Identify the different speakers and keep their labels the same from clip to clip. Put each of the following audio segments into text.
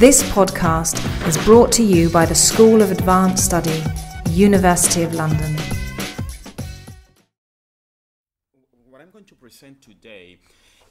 Speaker 1: This podcast is brought to you by the School of Advanced Study, University of London.
Speaker 2: What I'm going to present today,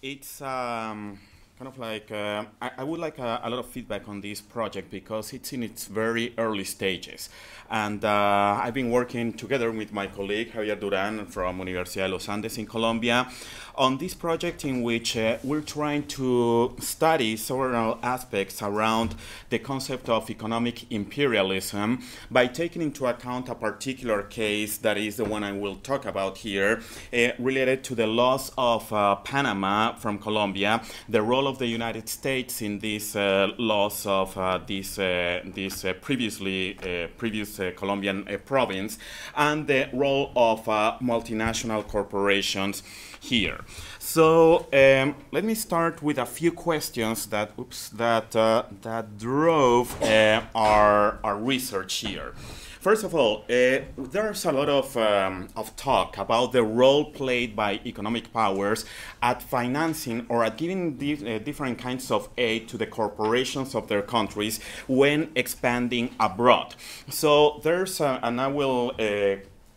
Speaker 2: it's um, kind of like uh, I, I, would like a, a, lot of feedback on this project because it's in its very early stages. And uh, I've been working together with my colleague Xavier Durán from Universidad de los Andes in Colombia on this project in which uh, we're trying to study several aspects around the concept of economic imperialism by taking into account a particular case that is the one I will talk about here uh, related to the loss of uh, Panama from Colombia, the role of the United States in this uh, loss of uh, this, uh, this previously previous Colombian province, and the role of multinational corporations here. So um, let me start with a few questions that oops, that uh, that drove uh, our our research here. First of all, uh, there's a lot of, um, of talk about the role played by economic powers at financing or at giving uh, different kinds of aid to the corporations of their countries when expanding abroad. So there's, a, and I will uh,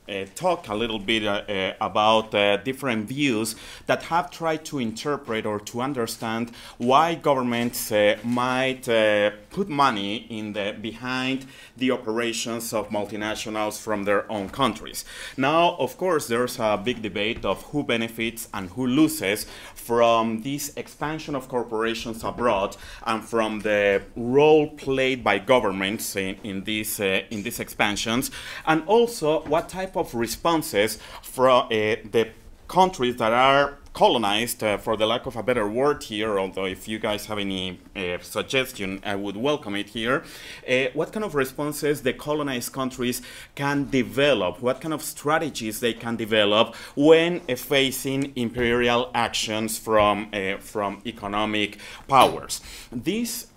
Speaker 2: uh, talk a little bit uh, uh, about uh, different views that have tried to interpret or to understand why governments uh, might uh, put money in the behind the operations of multinationals from their own countries. Now, of course, there's a big debate of who benefits and who loses from this expansion of corporations abroad and from the role played by governments in, in, these, in these expansions, and also what type type of responses from uh, the countries that are colonized, uh, for the lack of a better word here, although if you guys have any uh, suggestion, I would welcome it here. Uh, what kind of responses the colonized countries can develop? What kind of strategies they can develop when uh, facing imperial actions from, uh, from economic powers? These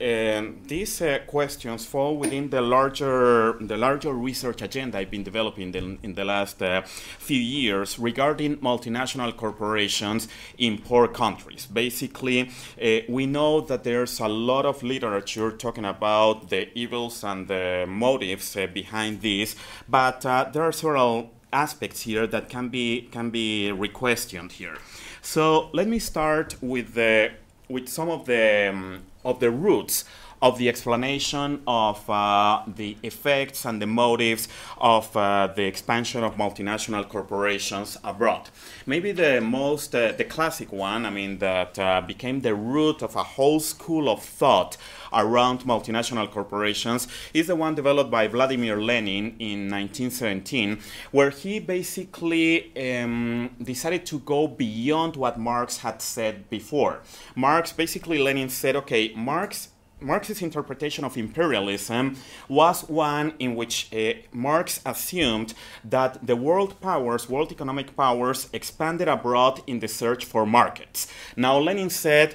Speaker 2: and these uh, questions fall within the larger the larger research agenda I've been developing in, in the last uh, few years regarding multinational corporations in poor countries. Basically, uh, we know that there's a lot of literature talking about the evils and the motives uh, behind this, but uh, there are several aspects here that can be can be requestioned here. So let me start with the with some of the um, of the roots of the explanation of uh, the effects and the motives of uh, the expansion of multinational corporations abroad. Maybe the most, uh, the classic one, I mean, that uh, became the root of a whole school of thought around multinational corporations is the one developed by Vladimir Lenin in 1917, where he basically um, decided to go beyond what Marx had said before. Marx, basically, Lenin said, okay, Marx Marx's interpretation of imperialism was one in which uh, Marx assumed that the world powers, world economic powers, expanded abroad in the search for markets. Now, Lenin said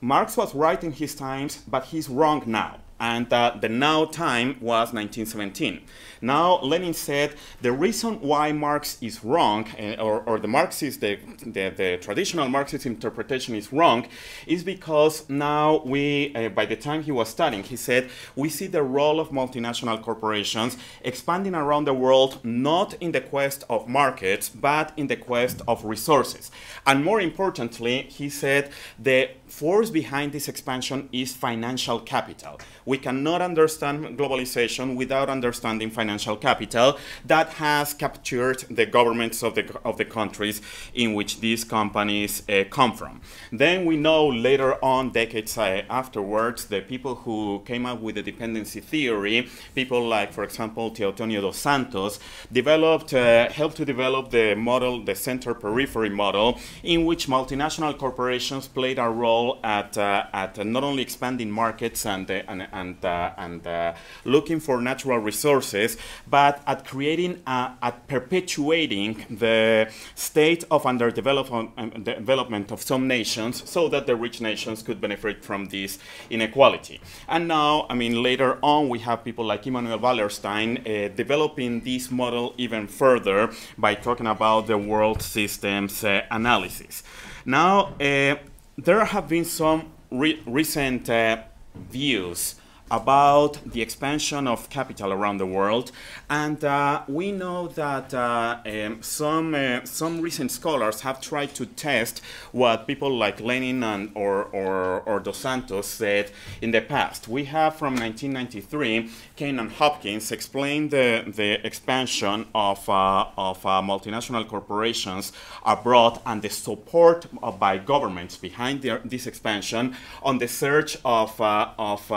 Speaker 2: Marx was right in his times, but he's wrong now. And uh, the now time was 1917. Now, Lenin said the reason why Marx is wrong, uh, or, or, the Marxist, the, the, the, traditional Marxist interpretation is wrong, is because now we, uh, by the time he was studying, he said, we see the role of multinational corporations expanding around the world, not in the quest of markets, but in the quest of resources. And more importantly, he said the force behind this expansion is financial capital. We cannot understand globalization without understanding financial financial capital that has captured the governments of the, of the countries in which these companies uh, come from. Then we know later on, decades uh, afterwards, the people who came up with the dependency theory, people like, for example, Teotonio dos Santos, developed, uh, helped to develop the model, the center periphery model, in which multinational corporations played a role at, uh, at not only expanding markets and, uh, and, and, uh, and looking for natural resources, but at creating, uh, at perpetuating the state of underdevelopment um, of some nations so that the rich nations could benefit from this inequality. And now, I mean, later on, we have people like Immanuel Wallerstein uh, developing this model even further by talking about the world systems uh, analysis. Now, uh, there have been some re recent uh, views about the expansion of capital around the world, and uh, we know that uh, um, some uh, some recent scholars have tried to test what people like Lenin and or, or, or Dos Santos said in the past. We have from 1993, Cain and Hopkins explained the, the expansion of, uh, of uh, multinational corporations abroad and the support by governments behind their, this expansion on the search of, uh, of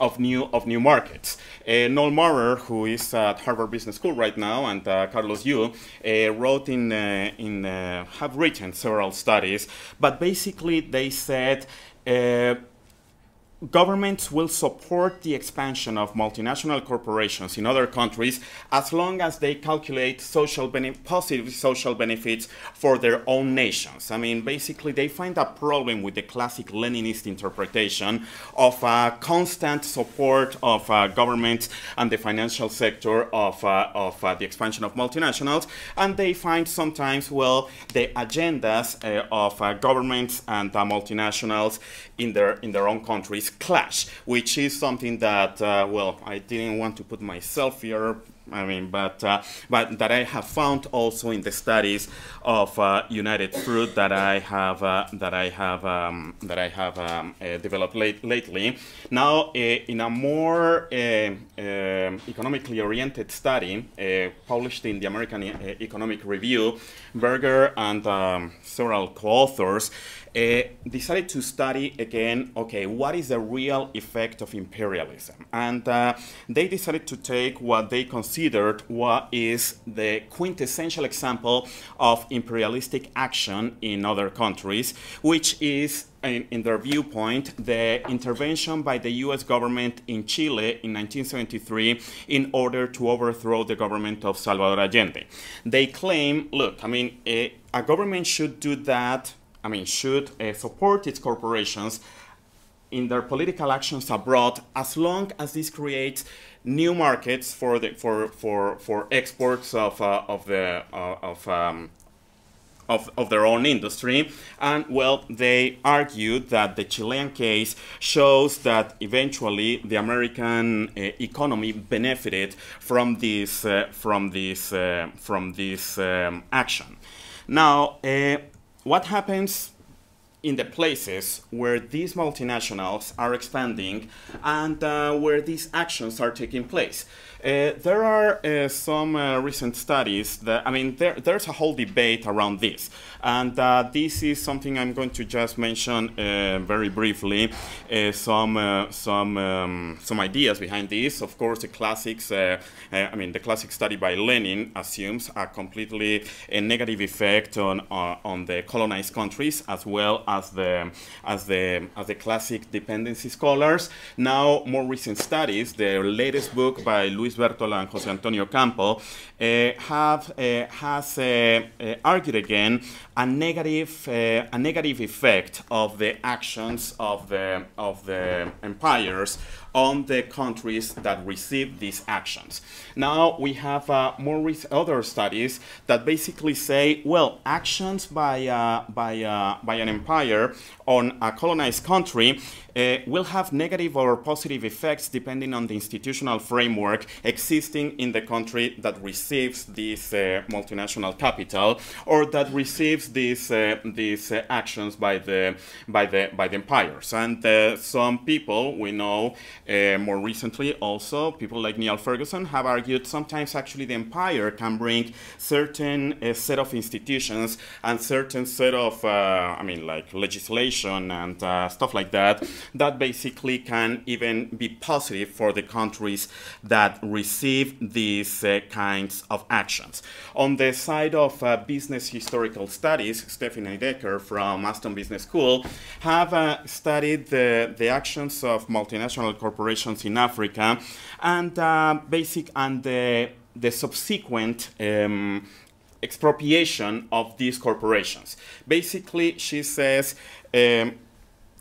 Speaker 2: of new of new markets. Uh, Noel Maurer, who is at Harvard Business School right now, and uh, Carlos Yu, uh, wrote in uh, in uh, have written several studies, but basically they said uh, governments will support the expansion of multinational corporations in other countries as long as they calculate social positive social benefits for their own nations. I mean, basically, they find a problem with the classic Leninist interpretation of uh, constant support of uh, governments and the financial sector of, uh, of uh, the expansion of multinationals, and they find sometimes, well, the agendas uh, of uh, governments and multinationals in their in their own countries clash, which is something that uh, well I didn't want to put myself here. I mean, but uh, but that I have found also in the studies of uh, United Fruit that I have uh, that I have um, that I have um, uh, developed late, lately. Now, uh, in a more um, economically oriented study published in the American Economic Review, Berger and um, several co-authors uh, decided to study again, okay, what is the real effect of imperialism? And uh, they decided to take what they considered what is the quintessential example of imperialistic action in other countries, which is in, in, their viewpoint, the intervention by the US government in Chile in 1973 in order to overthrow the government of Salvador Allende. They claim, look, I mean, a, a government should do that I mean, should uh, support its corporations in their political actions abroad as long as this creates new markets for the for for for exports of uh, of the uh, of um, of, of their own industry. And well, they argued that the Chilean case shows that eventually the American uh, economy benefited from this uh, from this uh, from this um, action. Now uh, what happens in the places where these multinationals are expanding and uh, where these actions are taking place. Uh, there are uh, some uh, recent studies that, I mean, there, there's a whole debate around this. And uh, this is something I'm going to just mention uh, very briefly. some, some, um, some ideas behind this. Of course, the classics, I mean, the classic study by Lenin assumes a completely a negative effect on, on the colonized countries as well as the, as, the, as the classic dependency scholars. Now, more recent studies, the latest book by Luis Bertola and Jose Antonio Ocampo, uh, have, uh, has uh, argued again a negative, a negative effect of the actions of the, of the empires on the countries that receive these actions. Now we have uh, more other studies that basically say, well, actions by, uh, by, uh, by an empire on a colonized country uh, will have negative or positive effects depending on the institutional framework existing in the country that receives this uh, multinational capital or that receives these, uh, these actions by the, by, the, by the empires. And some people we know uh, more recently, also, people like Niall Ferguson have argued sometimes actually the empire can bring certain uh, set of institutions and certain set of, uh, I mean, like legislation and uh, stuff like that, that basically can even be positive for the countries that receive these uh, kinds of actions. On the side of business historical studies, Stephanie Decker from Aston Business School have studied the, the actions of multinational corporations corporations in Africa, and uh, basic and the, the subsequent um, expropriation of these corporations. Basically, she says. Um,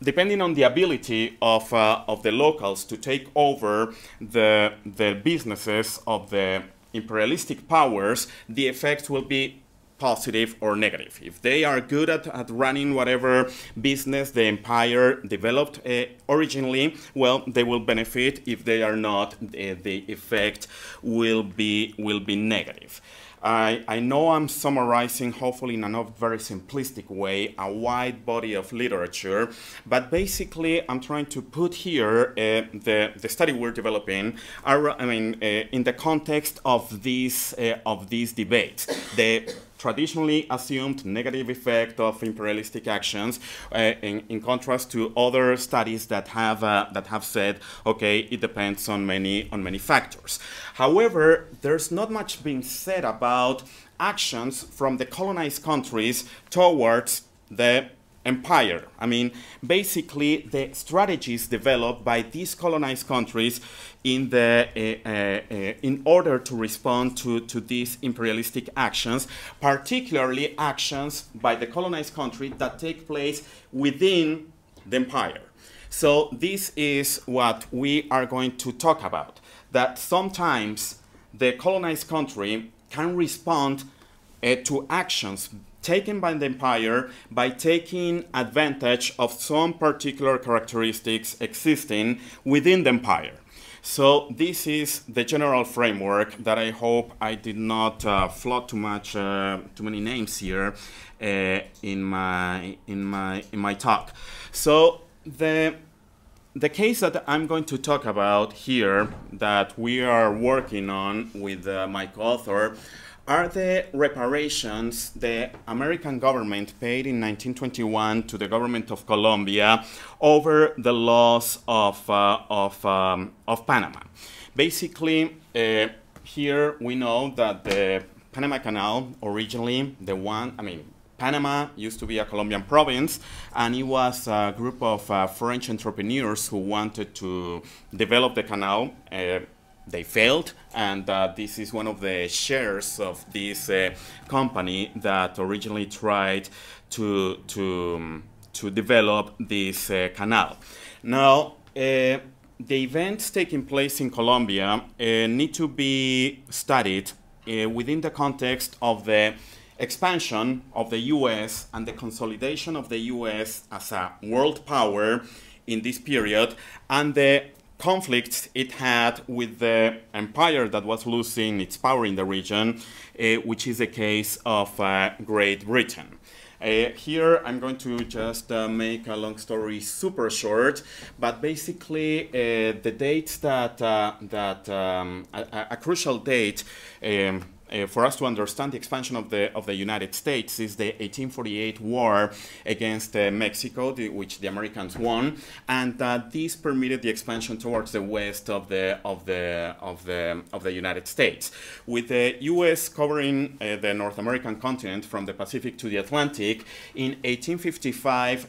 Speaker 2: depending on the ability of, uh, of the locals to take over the, the businesses of the imperialistic powers, the effects will be positive or negative. If they are good at, at running whatever business the empire developed uh, originally, well, they will benefit. If they are not, uh, the effect will be will be negative. I, I know I'm summarizing, hopefully in a not very simplistic way, a wide body of literature, but basically I'm trying to put here uh, the, the study we're developing, are, I mean, uh, in the context of these, uh, of these debates. The traditionally assumed negative effect of imperialistic actions, uh, in, in, contrast to other studies that have uh, that have said, okay, it depends on many on many factors. However, there's not much being said about actions from the colonized countries towards the empire. I mean, basically, the strategies developed by these colonized countries in, the, uh, uh, in order to respond to, to these imperialistic actions, particularly actions by the colonized country that take place within the empire. So this is what we are going to talk about, that sometimes the colonized country can respond uh, to actions taken by the empire by taking advantage of some particular characteristics existing within the empire. So this is the general framework that I hope I did not uh, flood too much, uh, too many names here uh, in my in my in my talk. So the the case that I'm going to talk about here that we are working on with uh, my co-author are the reparations the American government paid in 1921 to the government of Colombia over the loss of, uh, of, um, of Panama. Basically, uh, here we know that the Panama Canal, originally the one, I mean, Panama used to be a Colombian province, and it was a group of uh, French entrepreneurs who wanted to develop the canal. They failed, and uh, this is one of the shares of this uh, company that originally tried to to um, to develop this uh, canal. Now. Uh, the events taking place in Colombia uh, need to be studied uh, within the context of the expansion of the US and the consolidation of the US as a world power in this period and the conflicts it had with the empire that was losing its power in the region, uh, which is the case of uh, Great Britain. Uh, here I'm going to just uh, make a long story super short, but basically uh, the dates that, uh, that um, a, a, crucial date um, uh, for us to understand the expansion of the of the United States is the 1848 war against uh, Mexico, the, which the Americans won, and uh, this permitted the expansion towards the west of the of the of the of the United States, with the U.S. covering uh, the North American continent from the Pacific to the Atlantic. In 1855, uh,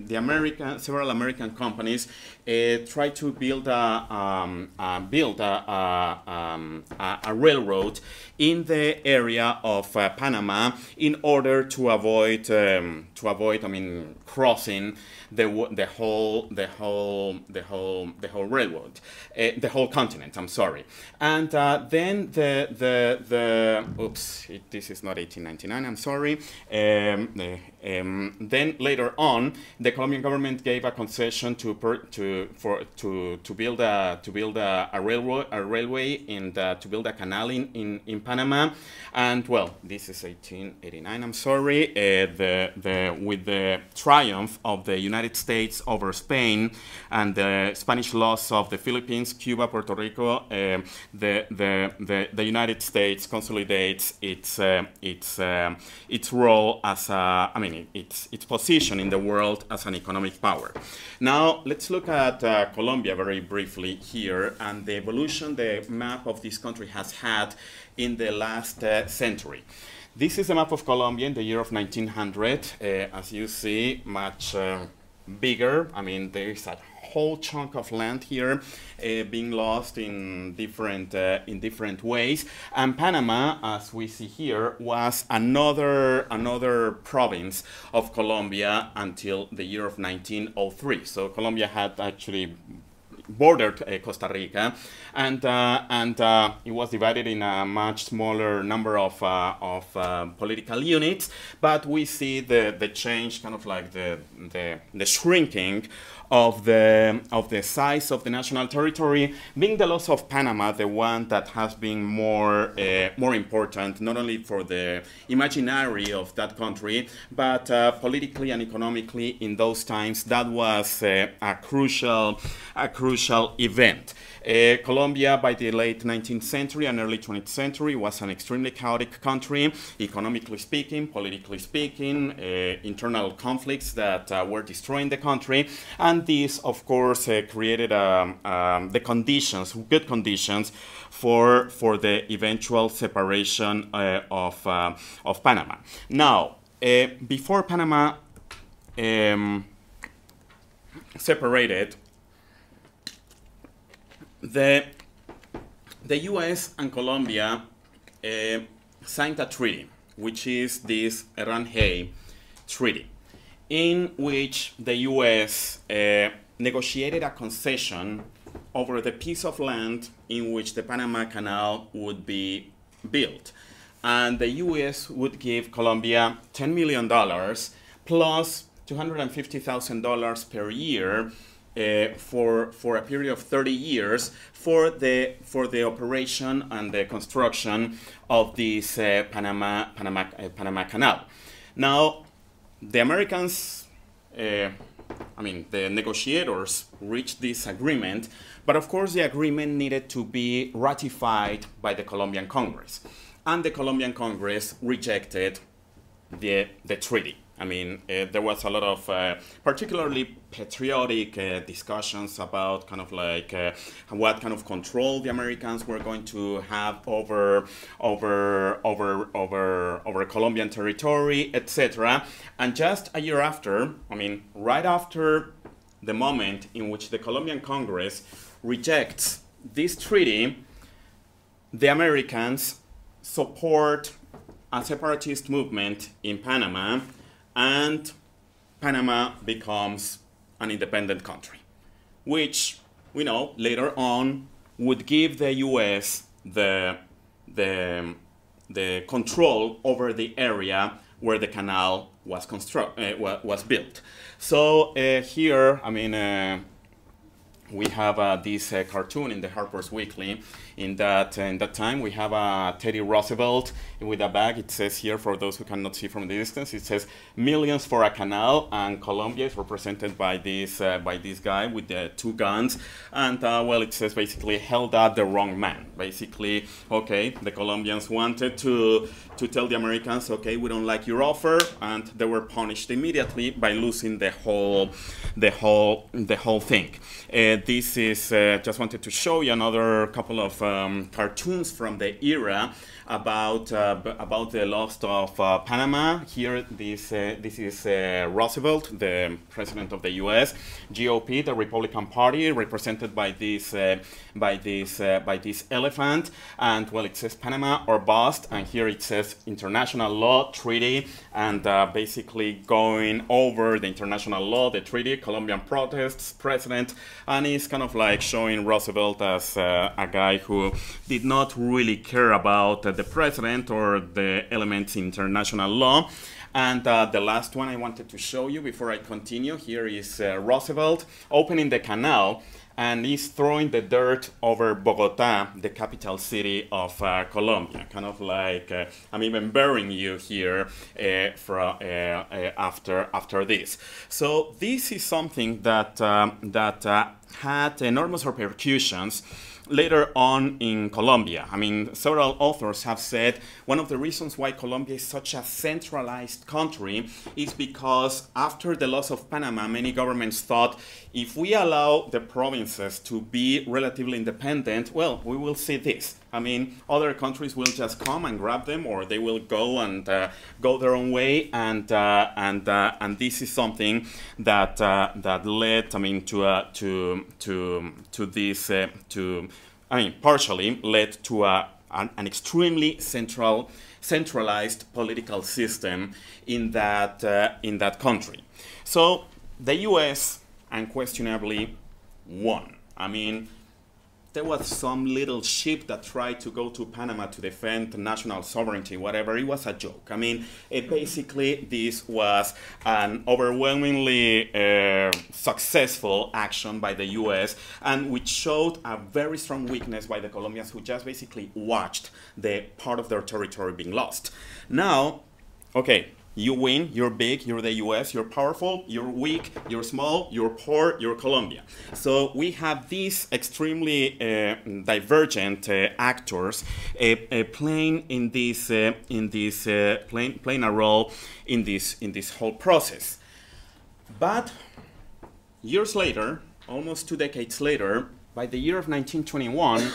Speaker 2: the American several American companies uh, tried to build a um, build a, um, a railroad in the area of uh, Panama in order to avoid um, to avoid I mean crossing the the whole the whole the whole the whole railroad, uh, the whole continent. I'm sorry. And uh, then the the the oops, it, this is not 1899. I'm sorry. Um, um, then later on, the Colombian government gave a concession to per, to for to to build a to build a, a railroad a railway and the, to build a canal in, in, in Panama, and well, this is 1889. I'm sorry. Uh, the the with the triumph of the United United States over Spain and the Spanish loss of the Philippines, Cuba, Puerto Rico, uh, the, the, the, the, United States consolidates its, uh, its, uh, its role as a, I mean, its, its position in the world as an economic power. Now, let's look at uh, Colombia very briefly here and the evolution the map of this country has had in the last uh, century. This is a map of Colombia in the year of 1900. Uh, as you see, much uh, bigger. I mean, there is a whole chunk of land here uh, being lost in different uh, in different ways. And Panama, as we see here, was another another province of Colombia until the year of 1903. So Colombia had actually bordered uh, Costa Rica, and uh, and uh, it was divided in a much smaller number of of political units. But we see the the change, kind of like the the, the shrinking of the of the size of the national territory, being the loss of Panama the one that has been more uh, more important, not only for the imaginary of that country, but uh, politically and economically in those times that was uh, a crucial a crucial event. Uh, Colombia, by the late 19th century and early 20th century, was an extremely chaotic country, economically speaking, politically speaking, uh, internal conflicts that uh, were destroying the country, and this, of course, uh, created um, um, the conditions, good conditions, for for the eventual separation uh, of uh, of Panama. Now, before Panama um, separated the, the US and Colombia uh, signed a treaty, which is this Herrán-Hay Treaty, in which the US uh, negotiated a concession over the piece of land in which the Panama Canal would be built. And the US would give Colombia $10 million plus $250,000 per year uh, for for a period of 30 years for the for the operation and the construction of this uh, Panama Panama uh, Panama Canal. Now, the Americans, uh, I mean, the negotiators reached this agreement, but of course, the agreement needed to be ratified by the Colombian Congress, and the Colombian Congress rejected the the treaty. I mean, uh, there was a lot of uh, particularly patriotic uh, discussions about kind of like uh, what kind of control the Americans were going to have over over over over over Colombian territory, etc. And just a year after, I mean, right after the moment in which the Colombian Congress rejects this treaty, the Americans support a separatist movement in Panama and Panama becomes an independent country, which we know later on would give the U.S. the the the control over the area where the canal was construct uh, was built. So uh, here, I mean. Uh, we have uh, this cartoon in the Harper's Weekly. In that, uh, in that time, we have uh, Teddy Roosevelt with a bag. It says here, for those who cannot see from the distance, it says millions for a canal, and Colombia is represented by this uh, by this guy with the two guns. And uh, well, it says basically held out the wrong man. Basically, okay, the Colombians wanted to to tell the Americans, okay, we don't like your offer, and they were punished immediately by losing the whole the whole the whole thing. Uh, this is uh, just wanted to show you another couple of um, cartoons from the era about uh, about the loss of uh, Panama. Here, this uh, this is uh, Roosevelt, the president of the U.S. GOP, the Republican Party, represented by this uh, by this by this elephant. And well, it says Panama or bust, and here it says international law treaty, and uh, basically going over the international law, the treaty, Colombian protests, president, and he's kind of like showing Roosevelt as uh, a guy who did not really care about the president or the elements in international law. And uh, the last one I wanted to show you before I continue here is uh, Roosevelt opening the canal and he's throwing the dirt over Bogota, the capital city of uh, Colombia. Kind of like uh, I'm even burying you here uh, for, uh, uh, after after this. So this is something that um, that uh, had enormous repercussions later on in Colombia. I mean, several authors have said one of the reasons why Colombia is such a centralized country is because after the loss of Panama, many governments thought if we allow the provinces to be relatively independent, well, we will see this. I mean, other countries will just come and grab them, or they will go and uh, go their own way, and uh, and uh, and this is something that uh, that led, I mean, to uh, to to to this uh, to, I mean, partially led to a an, an, extremely central centralized political system in that in that country. So the U.S. unquestionably won I mean, there was some little ship that tried to go to Panama to defend national sovereignty, whatever. It was a joke. I mean, it basically, this was an overwhelmingly uh, successful action by the US, and which showed a very strong weakness by the Colombians who just basically watched the part of their territory being lost. Now, okay, you win, you're big, you're the US, you're powerful, you're weak, you're small, you're poor, you're Colombia. So we have these extremely uh, divergent uh, actors uh, uh playing in this, uh, in this playing, playing a role in this, in this whole process. But years later, almost two decades later, by the year of 1921,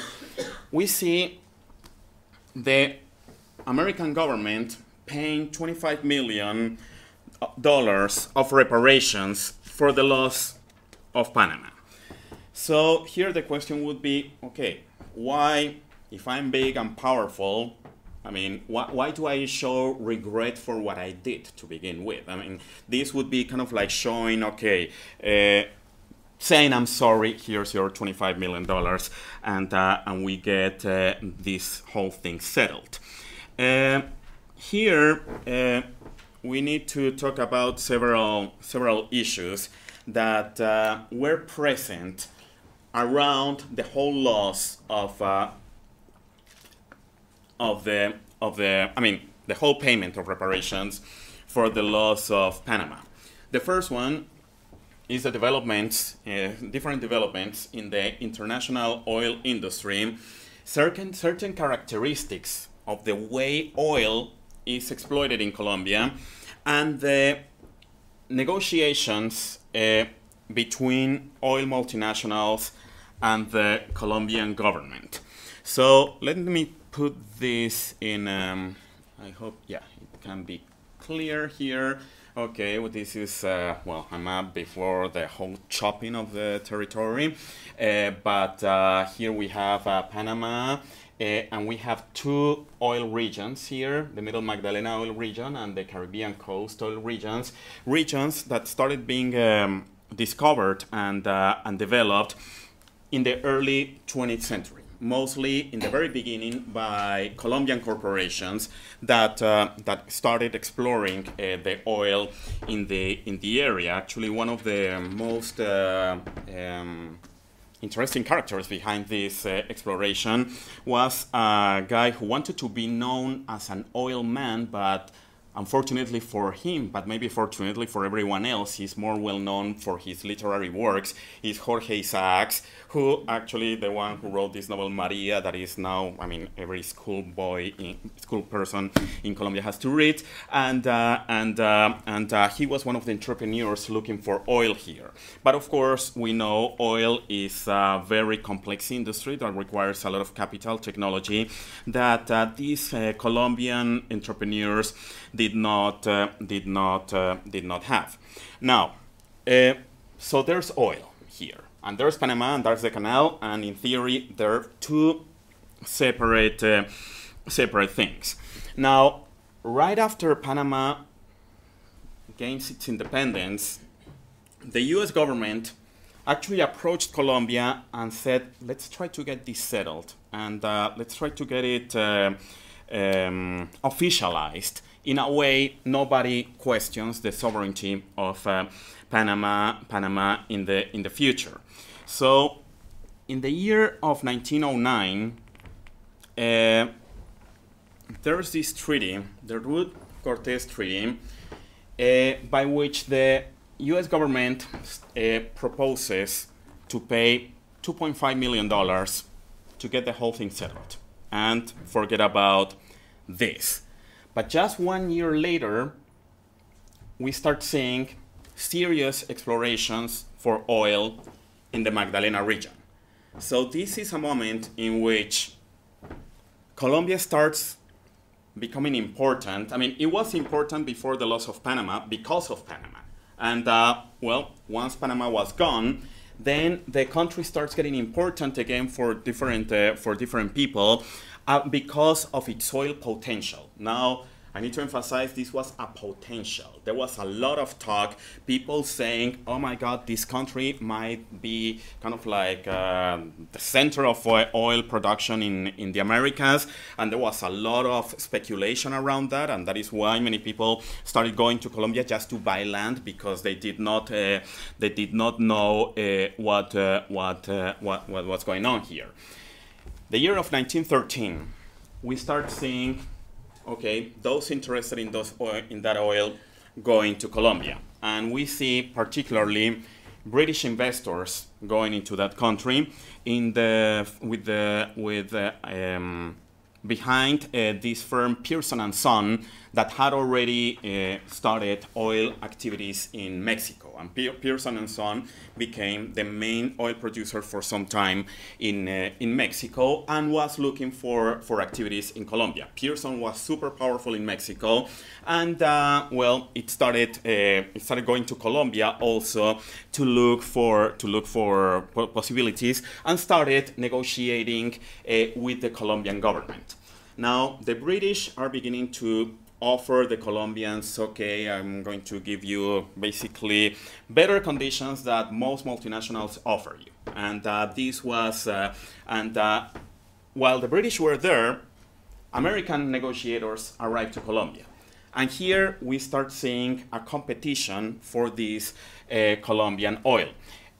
Speaker 2: we see the American government paying 25 million dollars of reparations for the loss of Panama. So here the question would be, okay, why, if I'm big and powerful, I mean, why, why do I show regret for what I did to begin with? I mean, this would be kind of like showing, okay, uh, saying I'm sorry, here's your $25 million, and, uh, and we get uh, this whole thing settled. Here, uh, we need to talk about several, several issues that uh, were present around the whole loss of, uh, of, the, of the, I mean, the whole payment of reparations for the loss of Panama. The first one is the developments, uh, different developments in the international oil industry, certain, certain characteristics of the way oil is exploited in Colombia, and the negotiations uh, between oil multinationals and the Colombian government. So let me put this in, um, I hope, yeah, it can be clear here. Okay, well, this is, uh, well, a map before the whole chopping of the territory. Uh, but uh, here we have uh, Panama, and we have two oil regions here, the Middle Magdalena oil region and the Caribbean coast oil regions, regions that started being um, discovered and, uh, and developed in the early 20th century, mostly in the very beginning by Colombian corporations that, uh, that started exploring uh, the oil in the, in the area. Actually, one of the most uh, um, interesting characters behind this uh, exploration was a guy who wanted to be known as an oil man, but unfortunately for him, but maybe fortunately for everyone else, he's more well known for his literary works, is Jorge Isaacs, who actually the one who wrote this novel Maria that is now, I mean, every schoolboy, school person in Colombia has to read, and uh, and uh, and uh, he was one of the entrepreneurs looking for oil here. But of course, we know oil is a very complex industry that requires a lot of capital, technology, that uh, these uh, Colombian entrepreneurs did not uh, did not did not have. Now, so there's oil here and there's Panama and there's the canal, and in theory they're two separate uh, separate things. Now, right after Panama gains its independence, the U.S. government actually approached Colombia and said, "Let's try to get this settled, and uh, let's try to get it uh, um, officialized." In a way, nobody questions the sovereignty of uh, Panama, Panama in the in the future. So, in the year of 1909, uh, there's this treaty, the Root Cortés Treaty, uh, by which the U.S. government uh, proposes to pay 2.5 million dollars to get the whole thing settled and forget about this. But just one year later, we start seeing serious explorations for oil in the Magdalena region. So this is a moment in which Colombia starts becoming important. I mean, it was important before the loss of Panama because of Panama. And uh, well, once Panama was gone, then the country starts getting important again for different uh, for different people uh, because of its oil potential. Now, I need to emphasize this was a potential. There was a lot of talk, people saying, oh my God, this country might be kind of like uh, the center of oil production in, in the Americas. And there was a lot of speculation around that. And that is why many people started going to Colombia just to buy land because they did not, uh, they did not know uh, what, uh, what, uh, what, what was going on here. The year of 1913, we start seeing okay, those interested in, those oil, in that oil going to Colombia. And we see particularly British investors going into that country in the, with the, with the, um, behind uh, this firm Pearson and Son that had already uh, started oil activities in Mexico. And Pearson and Son became the main oil producer for some time in, uh, in Mexico and was looking for, for activities in Colombia. Pearson was super powerful in Mexico and uh, well, it started, uh, it started going to Colombia also to look for, to look for possibilities and started negotiating uh, with the Colombian government. Now, the British are beginning to offer the Colombians, okay, I'm going to give you basically better conditions that most multinationals offer you. And uh, this was, uh, and uh, while the British were there, American negotiators arrived to Colombia. And here we start seeing a competition for this uh, Colombian oil.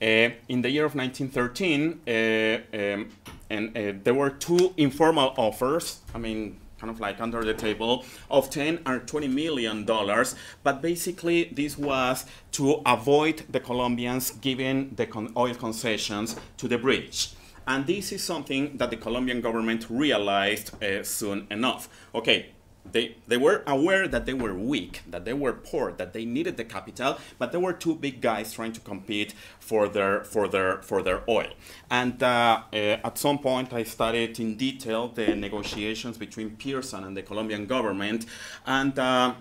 Speaker 2: Uh, in the year of 1913, uh, um, and there were two informal offers. I mean, kind of like under the table of 10 or 20 million dollars. But basically this was to avoid the Colombians giving the con oil concessions to the British. And this is something that the Colombian government realized uh, soon enough. Okay they, they were aware that they were weak, that they were poor, that they needed the capital, but there were two big guys trying to compete for their for their for their oil. And uh, uh, at some point, I studied in detail the negotiations between Pearson and the Colombian government, and uh,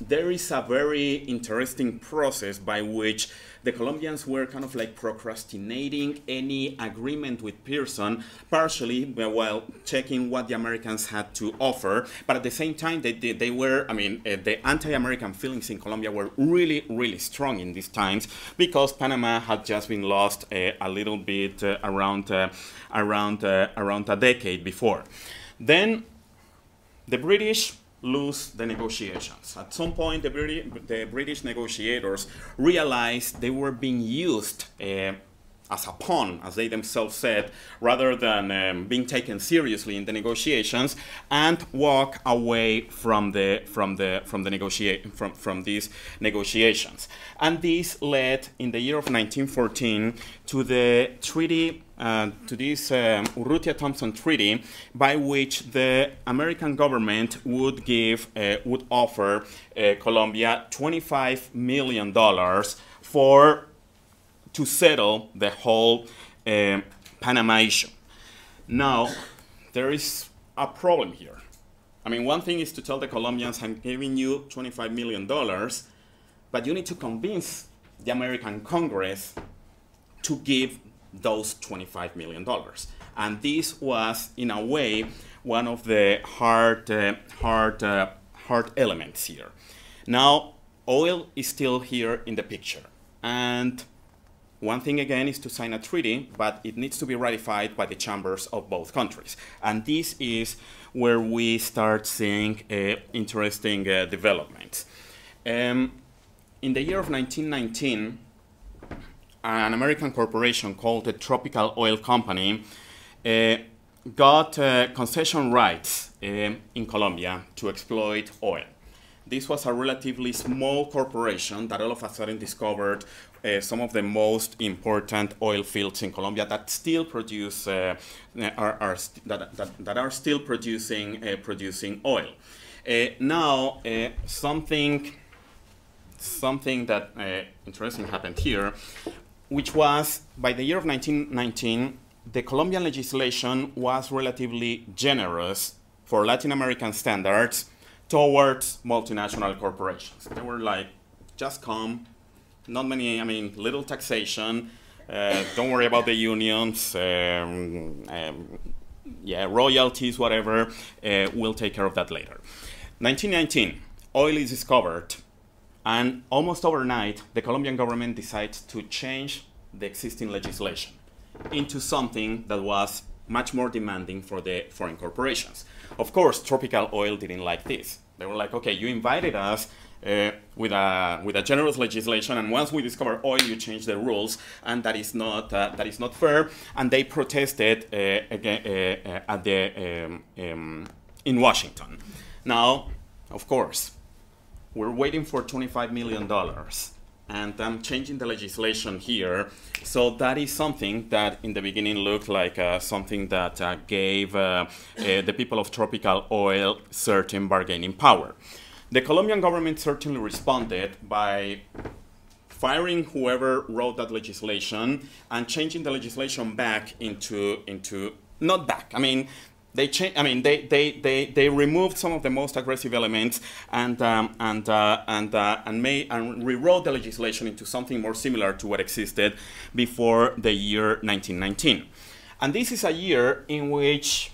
Speaker 2: there is a very interesting process by which the Colombians were kind of like procrastinating any agreement with Pearson, partially while checking what the Americans had to offer. But at the same time, they, they, they were, I mean, uh, the anti American feelings in Colombia were really, really strong in these times because Panama had just been lost uh, a little bit uh, around, around, around a decade before. Then the British lose the negotiations. At some point, the, British, the British negotiators realized they were being used uh, as a pawn, as they themselves said, rather than um, being taken seriously in the negotiations, and walk away from the from the from the negotiate from from these negotiations. And this led, in the year of 1914, to the treaty uh, to this um, Urrutia-Thompson Treaty, by which the American government would give, uh, would offer uh, Colombia 25 million dollars for to settle the whole um, Panama issue. Now, there is a problem here. I mean, one thing is to tell the Colombians, I'm giving you $25 million, but you need to convince the American Congress to give those $25 million. And this was, in a way, one of the hard, uh, hard, uh, hard elements here. Now, oil is still here in the picture. And one thing again is to sign a treaty, but it needs to be ratified by the chambers of both countries. And this is where we start seeing uh, interesting uh, developments. Um, in the year of 1919, an American corporation called the Tropical Oil Company uh, got uh, concession rights uh, in Colombia to exploit oil. This was a relatively small corporation that all of a sudden discovered uh, some of the most important oil fields in Colombia that still produce uh, are, are that, that, that, are still producing uh, producing oil. now something something that interesting happened here which was by the year of 1919, the Colombian legislation was relatively generous for Latin American standards towards multinational corporations. They were like, just come, not many, I mean, little taxation, uh, don't worry about the unions, um, um, yeah, royalties, whatever, uh, we'll take care of that later. 1919, oil is discovered, and almost overnight, the Colombian government decides to change the existing legislation into something that was much more demanding for the foreign corporations. Of course, tropical oil didn't like this. They were like, okay, you invited us uh, with a with a generous legislation, and once we discover oil, you change the rules, and that is not uh, that is not fair. And they protested uh, again uh, uh, at the um, um, in Washington. Now, of course, we're waiting for twenty five million dollars and I'm changing the legislation here. So that is something that in the beginning looked like uh, something that uh, gave uh, the people of tropical oil certain bargaining power. The Colombian government certainly responded by firing whoever wrote that legislation and changing the legislation back into into not back. I mean, they changed. I mean, they, they, they, they removed some of the most aggressive elements and um, and uh, and uh, and made and rewrote the legislation into something more similar to what existed before the year 1919. And this is a year in which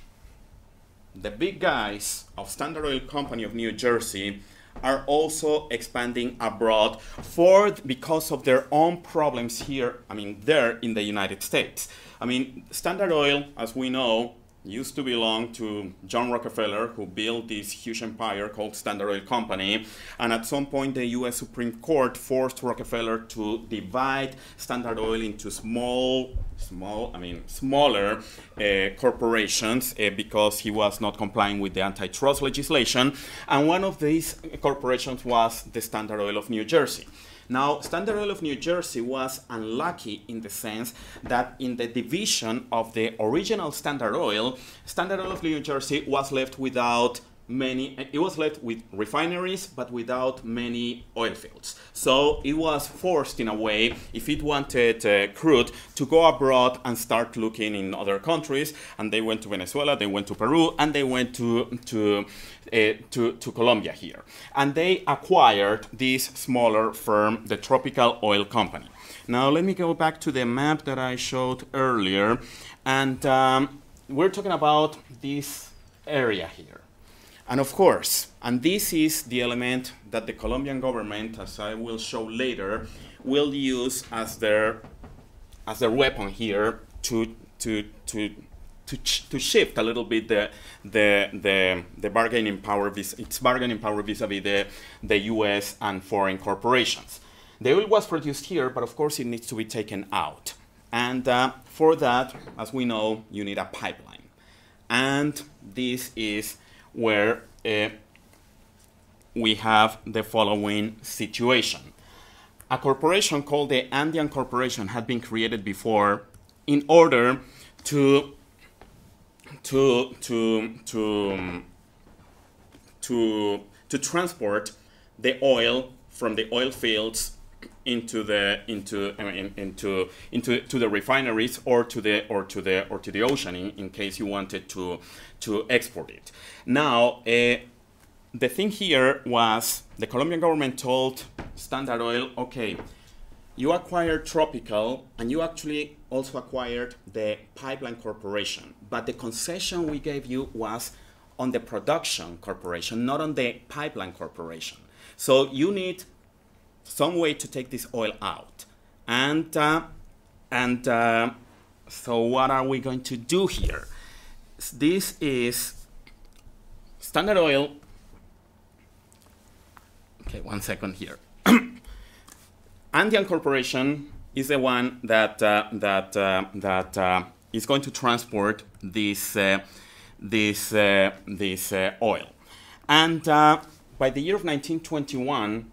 Speaker 2: the big guys of Standard Oil Company of New Jersey are also expanding abroad for because of their own problems here, I mean, there in the United States. I mean, Standard Oil, as we know, used to belong to John Rockefeller, who built this huge empire called Standard Oil Company. And at some point, the US Supreme Court forced Rockefeller to divide Standard Oil into small, small, I mean, smaller uh, corporations uh, because he was not complying with the antitrust legislation. And one of these corporations was the Standard Oil of New Jersey. Now, Standard Oil of New Jersey was unlucky in the sense that in the division of the original Standard Oil, Standard Oil of New Jersey was left without many it was left with refineries but without many oil fields so it was forced in a way if it wanted uh, crude to go abroad and start looking in other countries and they went to venezuela they went to peru and they went to to uh, to, to Colombia here. And they acquired this smaller firm, the Tropical Oil Company. Now, let me go back to the map that I showed earlier. And um, we're talking about this area here. And of course, and this is the element that the Colombian government, as I will show later, will use as their as their weapon here to to to to, to shift a little bit the the the, the bargaining power vis its bargaining power vis-a-vis the the U.S. and foreign corporations. The oil was produced here, but of course it needs to be taken out. And uh, for that, as we know, you need a pipeline. And this is where uh, we have the following situation. A corporation called the Andean Corporation had been created before in order to to to to to to transport the oil from the oil fields into the into into into to the refineries or to the or to the or to the ocean in, in case you wanted to to export it. Now, uh, the thing here was the Colombian government told Standard Oil, okay, you acquired Tropical and you actually also acquired the Pipeline Corporation, but the concession we gave you was on the production corporation, not on the pipeline corporation. So you need some way to take this oil out. And, uh, and uh, so what are we going to do here? This is Standard Oil. Okay, one second here. Andean Corporation is the one that, uh, that, uh, that uh, is going to transport this, uh, this, this oil. And by the year of 1921,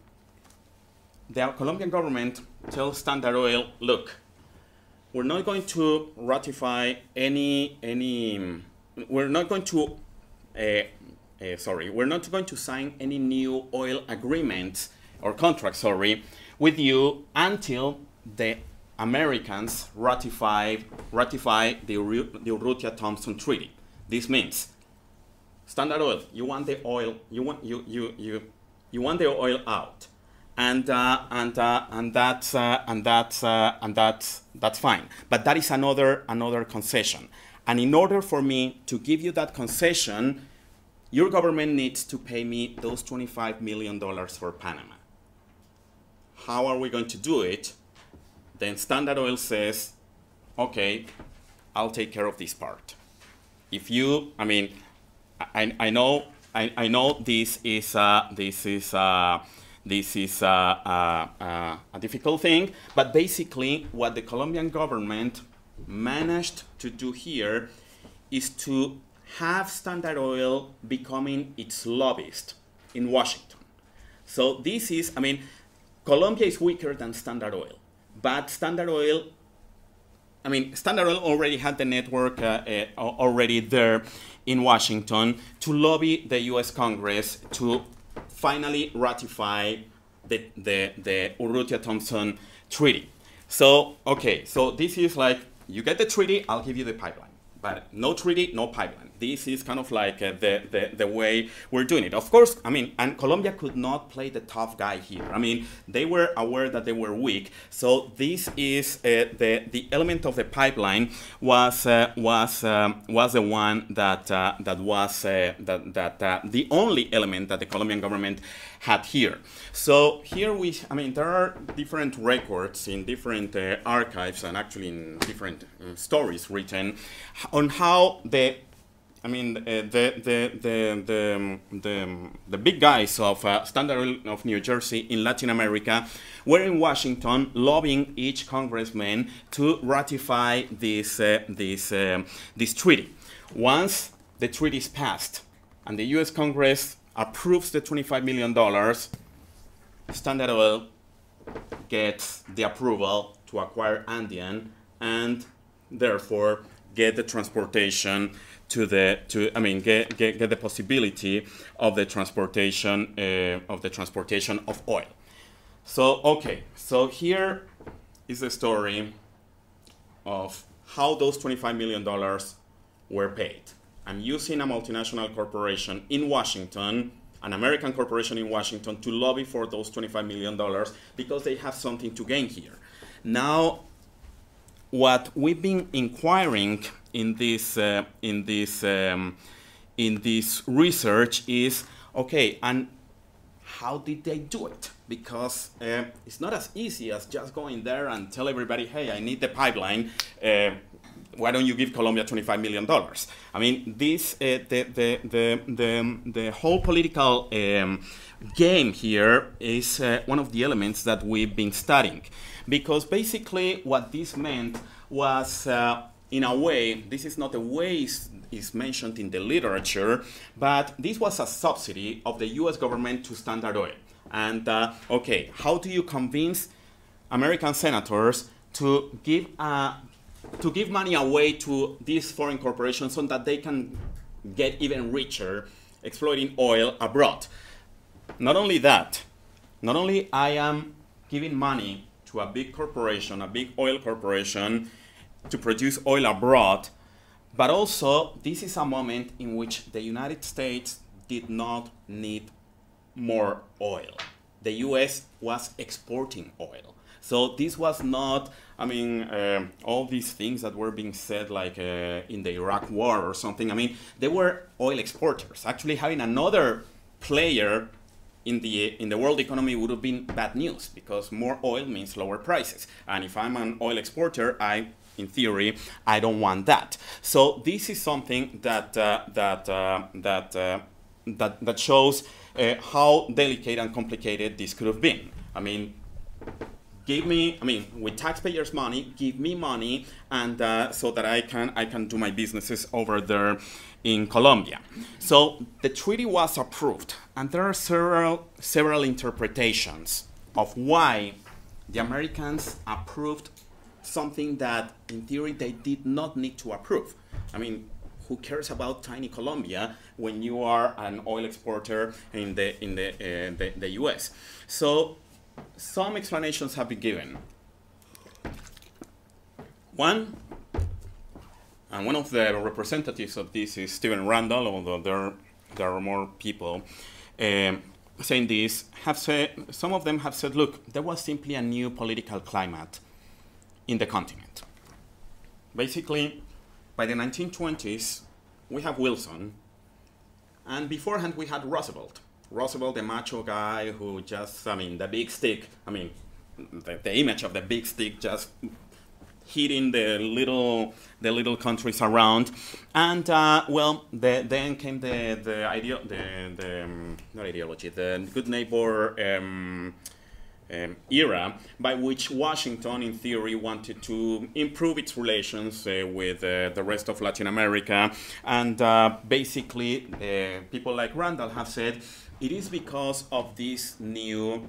Speaker 2: the Colombian government tells Standard Oil, look, we're not going to ratify any any we're not going to uh, uh, sorry we're not going to sign any new oil agreements or contracts sorry with you until the Americans ratify ratify the, the Urrutia-Thomson Treaty. This means Standard Oil, you want the oil, you want you you you you want the oil out and uh, and uh, and that's uh, and that's uh, and that's that's fine. But that is another another concession. And in order for me to give you that concession, your government needs to pay me those $25 million for Panama. How are we going to do it? Then Standard Oil says, okay, I'll take care of this part. If you, I mean, I, I know, I, I know this is, uh, this is, uh, this is uh, uh, a difficult thing, but basically what the Colombian government managed to do here is to have Standard Oil becoming its lobbyist in Washington. So this is, I mean, Colombia is weaker than Standard Oil, but Standard Oil, I mean, Standard Oil already had the network uh, uh, already there in Washington to lobby the U.S. Congress to finally ratify the, the, the Urrutia-Thomson Treaty. So, okay, so this is like, you get the treaty, I'll give you the pipeline. But no treaty, no pipeline. This is kind of like uh, the, the, the way we're doing it. Of course, I mean, and Colombia could not play the tough guy here. I mean, they were aware that they were weak. So this is uh, the, the element of the pipeline was, uh, was, um, was the one that, uh, that was uh, that, that, uh, the only element that the Colombian government had here. So here we, I mean, there are different records in different archives and actually in different uh, stories written on how the I mean, uh, the, the, the, the, the, the, big guys of uh, Standard Oil of New Jersey in Latin America were in Washington lobbying each congressman to ratify this, uh, this, uh, this treaty. Once the treaty is passed and the US Congress approves the $25 million, Standard Oil gets the approval to acquire Andean and therefore get the transportation to the to I mean get, get, get the possibility of the transportation uh, of the transportation of oil. So okay, so here is the story of how those 25 million dollars were paid. I'm using a multinational corporation in Washington, an American corporation in Washington, to lobby for those $25 million because they have something to gain here. Now, what we've been inquiring in this, uh, in this, um, in this research is, okay, and how did they do it? Because uh, it's not as easy as just going there and tell everybody, hey, I need the pipeline. Uh, why don't you give Colombia $25 million? I mean, this, uh, the, the, the, the, the whole political um, game here is uh, one of the elements that we've been studying. Because basically what this meant was, uh, in a way, this is not a way is mentioned in the literature, but this was a subsidy of the US government to Standard Oil. And uh, okay, how do you convince American senators to give a to give money away to these foreign corporations so that they can get even richer exploiting oil abroad. Not only that, not only I am giving money to a big corporation, a big oil corporation, to produce oil abroad, but also this is a moment in which the United States did not need more oil. The US was exporting oil. So this was not, I mean, uh, all these things that were being said, like uh, in the Iraq War or something. I mean, they were oil exporters. Actually, having another player in the in the world economy would have been bad news because more oil means lower prices. And if I'm an oil exporter, I in theory, I don't want that. So this is something that uh, that uh, that, uh, that that shows uh, how delicate and complicated this could have been. I mean, give me i mean with taxpayers money give me money and uh, so that i can i can do my businesses over there in colombia so the treaty was approved and there are several several interpretations of why the americans approved something that in theory they did not need to approve i mean who cares about tiny Colombia when you are an oil exporter in the in the uh, the, the, U.S. So some explanations have been given. One, and one of the representatives of this is Stephen Randall, although there, there are more people um, saying this, have said, some of them have said, look, there was simply a new political climate in the continent. Basically, by the 1920s, we have Wilson, And beforehand, we had Roosevelt. Roosevelt, the macho guy who just, I mean, the big stick, I mean, the, the image of the big stick just hitting the little the little countries around, and uh, well, the, then came the the idea the the um, not ideology the good neighbor. Um, um, era by which Washington, in theory, wanted to improve its relations uh, with uh, the rest of Latin America. And uh, basically, uh, people like Randall have said it is because of this new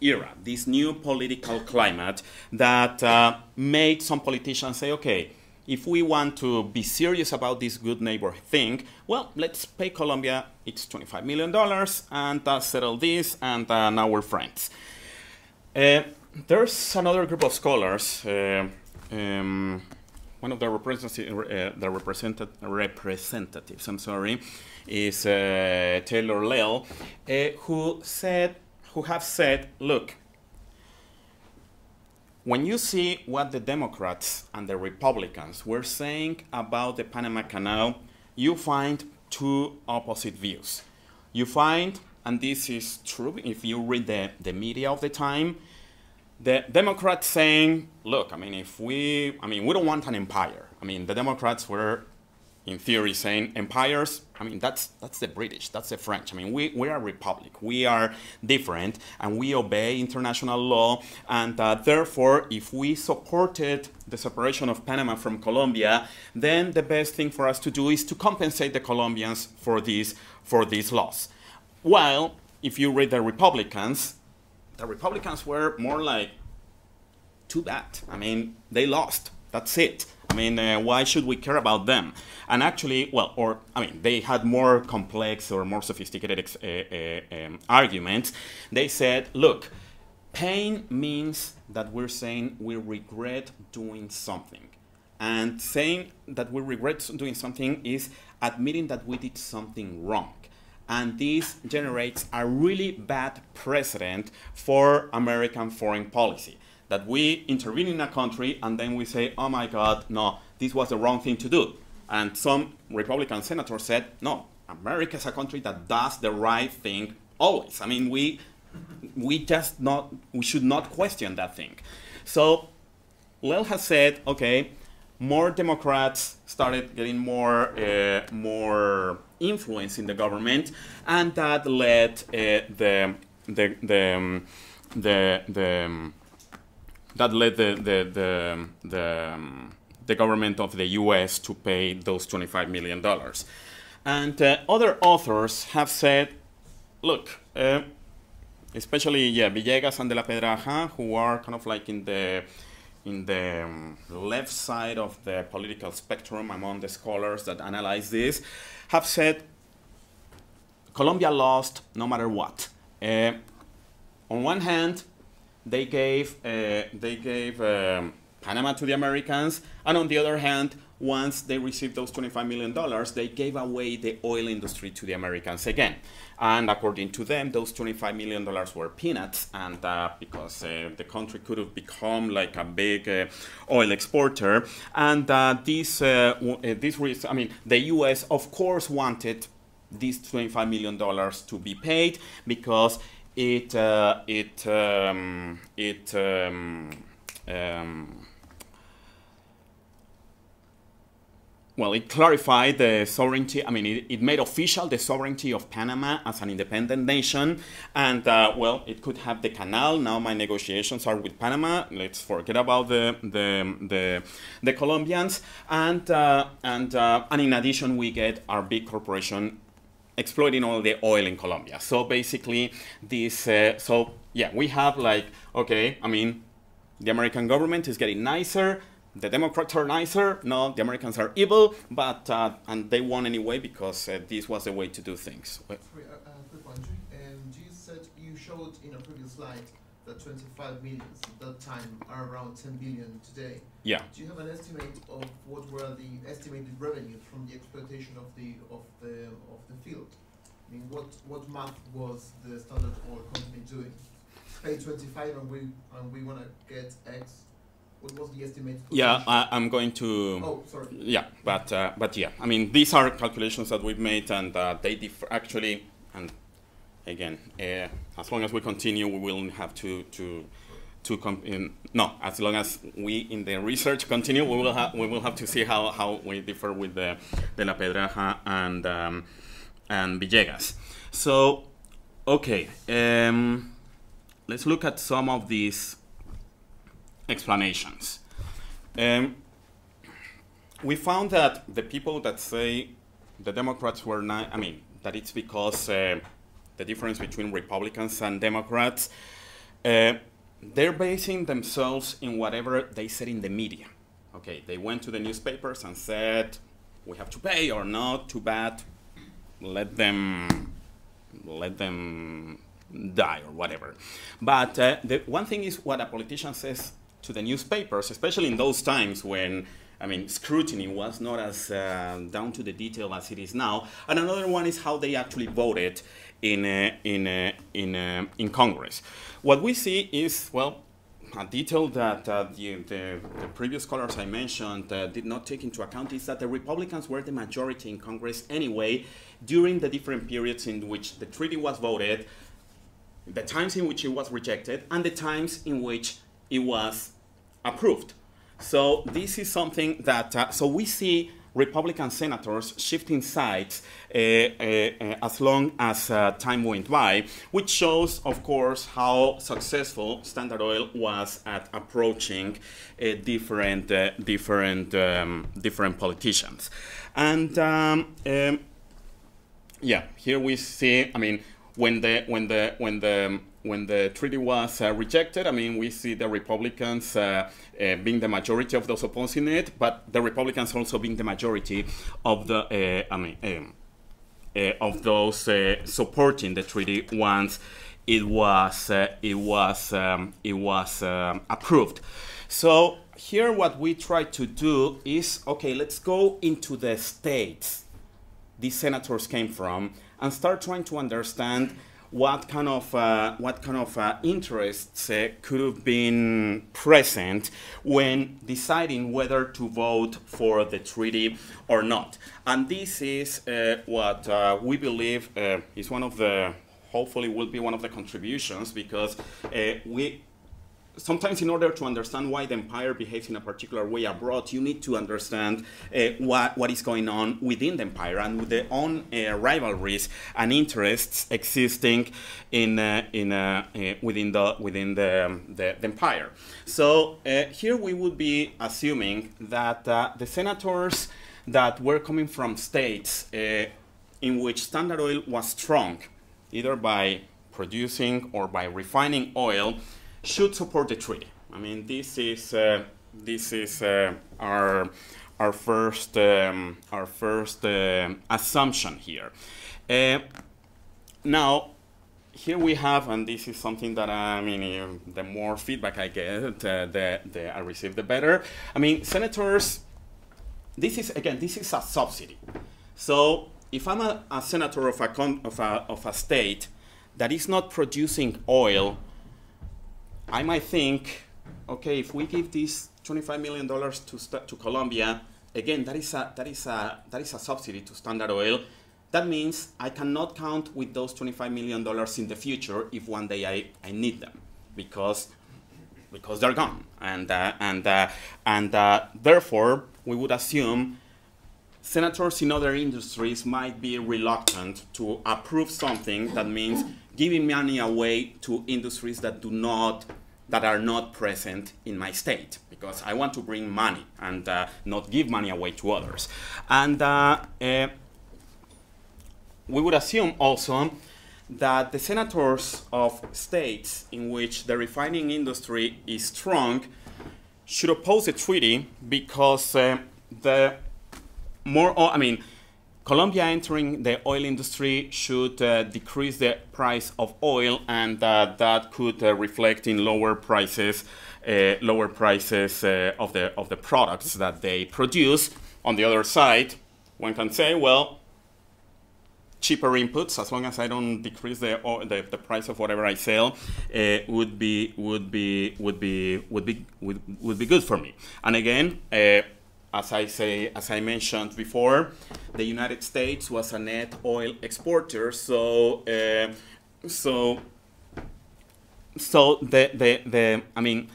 Speaker 2: era, this new political climate that uh, made some politicians say, okay, if we want to be serious about this good neighbor thing, well, let's pay Colombia its $25 million and uh, settle this, and now we're friends. Uh, there's another group of scholars. Uh, um, one of the, representative, uh, the representatives, I'm sorry, is Taylor Lael, who said who have said, look, when you see what the Democrats and the Republicans were saying about the Panama Canal, you find two opposite views. You find, and this is true if you read the, the media of the time, the Democrats saying, look, I mean, if we, I mean, we don't want an empire. I mean, the Democrats were in theory saying empires i mean that's that's the british that's the french. I mean we, we are a republic. We are different and we obey international law and uh, therefore if we supported the separation of panama from colombia then the best thing for us to do is to compensate the colombians for this for this loss while if you read the republicans the republicans were more like too bad i mean they lost that's it I mean, uh, why should we care about them? And actually, well, or I mean, they had more complex or more sophisticated uh, uh, um, arguments. They said, look, pain means that we're saying we regret doing something. And saying that we regret doing something is admitting that we did something wrong. And this generates a really bad precedent for American foreign policy that we intervene in a country and then we say, oh my God, no, this was the wrong thing to do. And some Republican senators said, no, America is a country that does the right thing always. I mean, we, we just not, we should not question that thing. So Lael has said, okay, more Democrats started getting more, uh, more influence in the government, and that led uh, the, the, the, um, the, the um, that led the, the, the, the, um, the, government of the US to pay those $25 million. And uh, other authors have said, look, uh, especially yeah, Villegas and De La Pedraja, who are kind of like in the in the um, left side of the political spectrum among the scholars that analyze this, have said Colombia lost no matter what. Uh, on one hand, they gave, uh, they gave um, Panama to the Americans, and on the other hand, once they received those $25 million, they gave away the oil industry to the Americans again. And according to them, those $25 million were peanuts, and uh, because uh, the country could have become like a big uh, oil exporter. And uh, this, uh, uh, this, I mean, the US, of course, wanted these $25 million to be paid because it it um, it um, um, well, it clarified the sovereignty. I mean, it, it, made official the sovereignty of Panama as an independent nation. And, uh, well, it could have the canal. Now my negotiations are with Panama. Let's forget about the, the, the, the Colombians. And, uh, and, uh, and in addition, we get our big corporation exploiting all the oil in Colombia. So basically, this, uh, so yeah, we have like, okay, I mean, the American government is getting nicer, the Democrats are nicer, no, the Americans are evil, but, uh, and they won anyway because uh, this was the way to do things.
Speaker 3: Sorry, uh, quick one, um, you said, you showed in a previous slide that 25 million at that time are around 10 billion today.
Speaker 2: Yeah.
Speaker 3: Do you have an estimate of what were the estimated revenues from the exploitation of the of the of the field? I mean, what what math was the Standard Oil company doing? Pay 25 and we and we want to get X. What was the estimate?
Speaker 2: Yeah, I, I'm going to.
Speaker 3: Oh, sorry.
Speaker 2: Yeah, but uh, but yeah, I mean these are calculations that we've made, and uh, they differ actually. And again, uh, as long as we continue, we will have to to to com- in, no. As long as we in the research continue, we will have we will have to see how, how we differ with the de la Pedraja and um, and Villegas. So, okay, um, let's look at some of these explanations. Um, we found that the people that say the Democrats were not, I mean, that it's because uh, the difference between Republicans and Democrats, uh, they're basing themselves in whatever they said in the media. Okay, they went to the newspapers and said, we have to pay or not, too bad, let them, let them die or whatever. But uh, the one thing is what a politician says to the newspapers, especially in those times when, I mean, scrutiny was not as uh, down to the detail as it is now. And another one is how they actually voted in, uh, in, uh, in, uh, in Congress. What we see is, well, a detail that uh, the, the, the, previous scholars I mentioned uh, did not take into account is that the Republicans were the majority in Congress anyway during the different periods in which the treaty was voted, the times in which it was rejected, and the times in which it was approved. So this is something that, uh, so we see Republican senators shifting sides uh, uh, uh as long as uh, time went by, which shows, of course, how successful Standard Oil was at approaching uh, different, different, um, different politicians. And um, um, yeah, here we see, I mean, when the, when the, when the, when the treaty was uh, rejected, I mean, we see the Republicans uh, uh, being the majority of those opposing it, but the Republicans also being the majority of the, uh, I mean, um, uh, of those uh, supporting the treaty once it was it was um, it was um, approved. So here, what we try to do is okay. Let's go into the states these senators came from and start trying to understand what kind of uh, what kind of uh, interests uh, could have been present when deciding whether to vote for the treaty or not. And this is uh, what uh, we believe uh, is one of the hopefully will be one of the contributions because we sometimes in order to understand why the empire behaves in a particular way abroad, you need to understand uh, what, what is going on within the empire and with their own uh, rivalries and interests existing in, uh, in, uh, uh, within, the, within the, um, the, the, empire. So uh, here we would be assuming that the senators that were coming from states in which Standard Oil was strong, either by producing or by refining oil, should support the treaty. I mean, this is uh, this is uh, our our first um, our first uh, assumption here. Uh, now, here we have, and this is something that I mean, the more feedback I get, uh, the the I receive, the better. I mean, senators. This is again, this is a subsidy. So if I'm a, a senator of a, of a of a state that is not producing oil I might think, okay, if we give this $25 million to, to Colombia, again, that is, a, that, is a, that is a subsidy to Standard Oil. That means I cannot count with those $25 million in the future if one day I, I need them because, because they're gone. And, uh, and, uh, and uh, therefore, we would assume senators in other industries might be reluctant to approve something that means giving money away to industries that do not that are not present in my state because I want to bring money and uh, not give money away to others. And uh, uh, we would assume also that the senators of states in which the refining industry is strong should oppose the treaty because uh, the more, I mean, Colombia entering the oil industry should uh, decrease the price of oil, and uh, that could uh, reflect in lower prices, uh, lower prices uh, of the of the products that they produce. On the other side, one can say, well, cheaper inputs, as long as I don't decrease the the, the price of whatever I sell, uh, would be would be would be would be would, would be good for me. And again. As I say, as I mentioned before, the United States was a net oil exporter, so uh, so so the the the I mean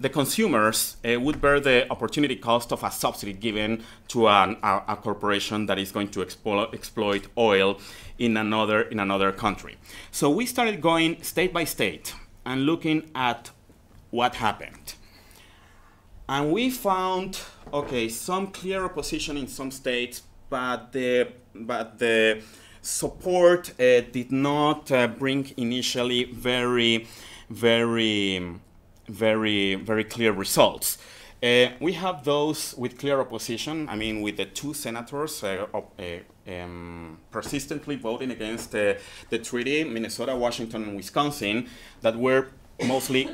Speaker 2: the consumers uh, would bear the opportunity cost of a subsidy given to an, a, a, corporation that is going to explo exploit oil in another in another country. So we started going state by state and looking at what happened. And we found okay some clear opposition in some states, but the but the support uh, did not uh, bring initially very very very, very clear results. Uh, we have those with clear opposition. I mean, with the two senators uh, uh, um, persistently voting against uh, the treaty, Minnesota, Washington, and Wisconsin, that were mostly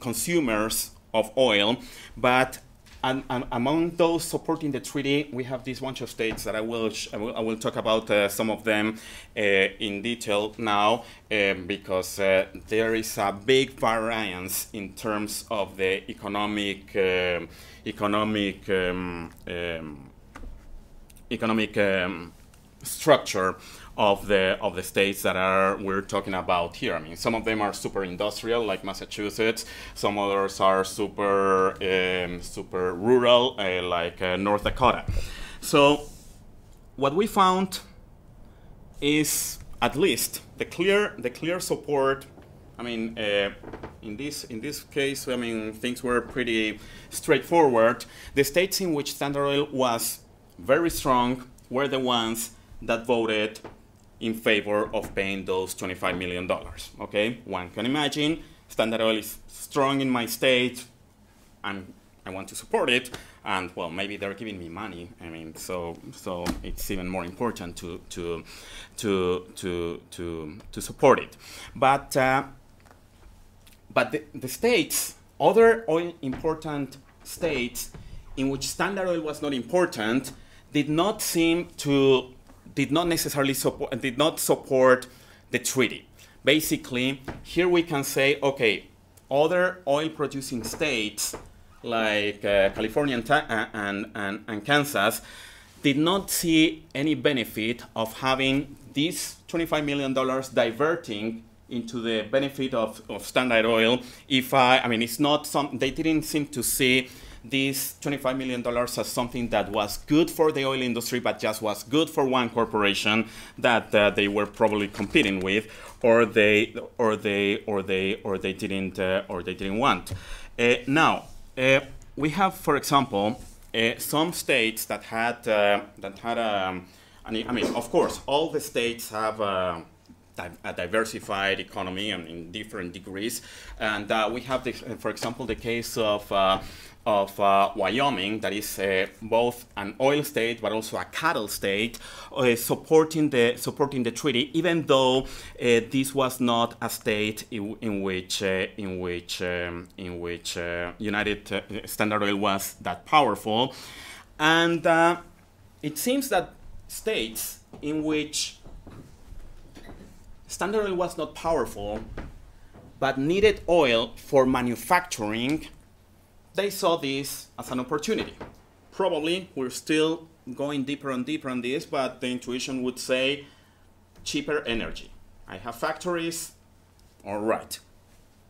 Speaker 2: consumers of oil, but among those supporting the treaty, we have this bunch of states that I will, I will, I will, talk about uh, some of them uh, in detail now um, because uh, there is a big variance in terms of the economic, um, economic, um, um economic um, structure of the of the states that are we're talking about here. I mean, some of them are super industrial, like Massachusetts. Some others are super um, super rural, uh, like uh, North Dakota. So, what we found is at least the clear the clear support. I mean, uh, in this in this case, I mean things were pretty straightforward. The states in which Standard Oil was very strong were the ones that voted in favor of paying those $25 million. Okay, one can imagine Standard Oil is strong in my state, and I want to support it. And well, maybe they're giving me money. I mean, so so it's even more important to to to to to to support it. But uh, but the, the states, other oil important states in which Standard Oil was not important, did not seem to did not necessarily support, did not support the treaty. Basically, here we can say, okay, other oil producing states like uh, California and, uh, and, and, and, Kansas did not see any benefit of having these $25 million diverting into the benefit of, of Standard Oil. If I, I mean, it's not some, they didn't seem to see this $25 million as something that was good for the oil industry, but just was good for one corporation that uh, they were probably competing with, or they, or they, or they, or they didn't, uh, or they didn't want. Uh, now, uh, we have, for example, uh, some states that had uh, that had um, I mean, of course, all the states have a diversified economy and in different degrees. And uh, we have, this, for example, the case of uh, of uh, Wyoming, that is uh, both an oil state but also a cattle state, uh, supporting the supporting the treaty, even though uh, this was not a state in, in which uh, in which um, in which uh, United Standard Oil was that powerful, and it seems that states in which Standard Oil was not powerful, but needed oil for manufacturing they saw this as an opportunity. Probably we're still going deeper and deeper on this, but the intuition would say cheaper energy. I have factories, all right.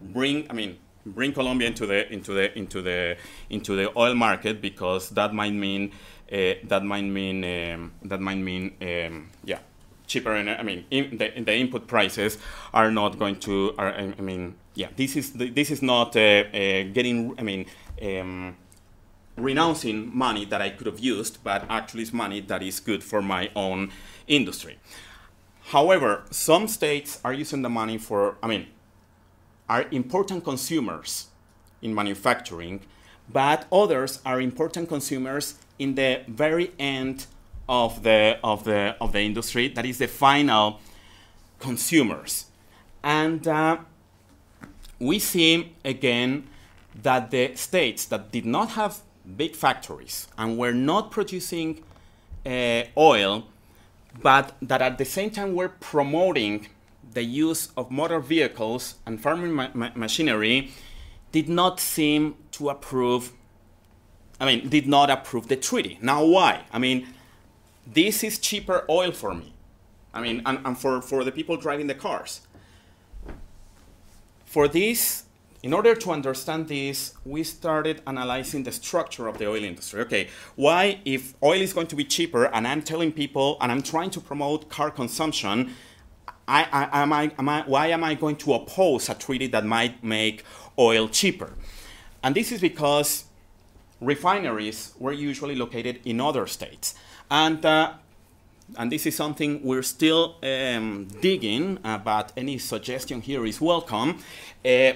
Speaker 2: Bring, I mean, bring Colombia into the into the into the into the oil market because that might mean uh, that might mean um, that might mean um, yeah cheaper I mean in the, the input prices are not going to are, I mean yeah this is this is not uh, uh, getting I mean um, renouncing money that I could have used, but actually it's money that is good for my own industry. However, some states are using the money for, I mean, are important consumers in manufacturing, but others are important consumers in the very end of the, of the, of the industry, that is the final consumers. And uh, we see again that the states that did not have big factories and were not producing uh, oil but that at the same time were promoting the use of motor vehicles and farming ma ma machinery did not seem to approve, I mean, did not approve the treaty. Now, why? I mean, this is cheaper oil for me. I mean, and, and for, for the people driving the cars. For this, in order to understand this, we started analyzing the structure of the oil industry. Okay, why, if oil is going to be cheaper and I'm telling people and I'm trying to promote car consumption, I, I, am I, am I, why am I going to oppose a treaty that might make oil cheaper? And this is because refineries were usually located in other states. And, uh, and this is something we're still um, digging, uh, but any suggestion here is welcome. Uh,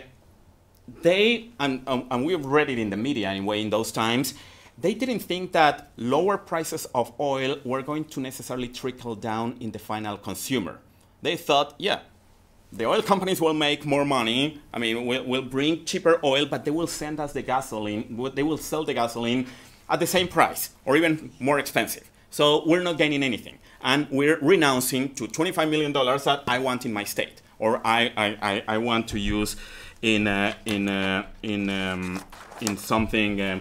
Speaker 2: they, and, um, and we've read it in the media anyway in those times, they didn't think that lower prices of oil were going to necessarily trickle down in the final consumer. They thought, yeah, the oil companies will make more money. I mean, will will bring cheaper oil, but they will send us the gasoline. They will sell the gasoline at the same price or even more expensive. So we're not gaining anything. And we're renouncing to $25 million that I want in my state or I, I, I, want to use in, uh, in, uh, in, um, in something. Uh,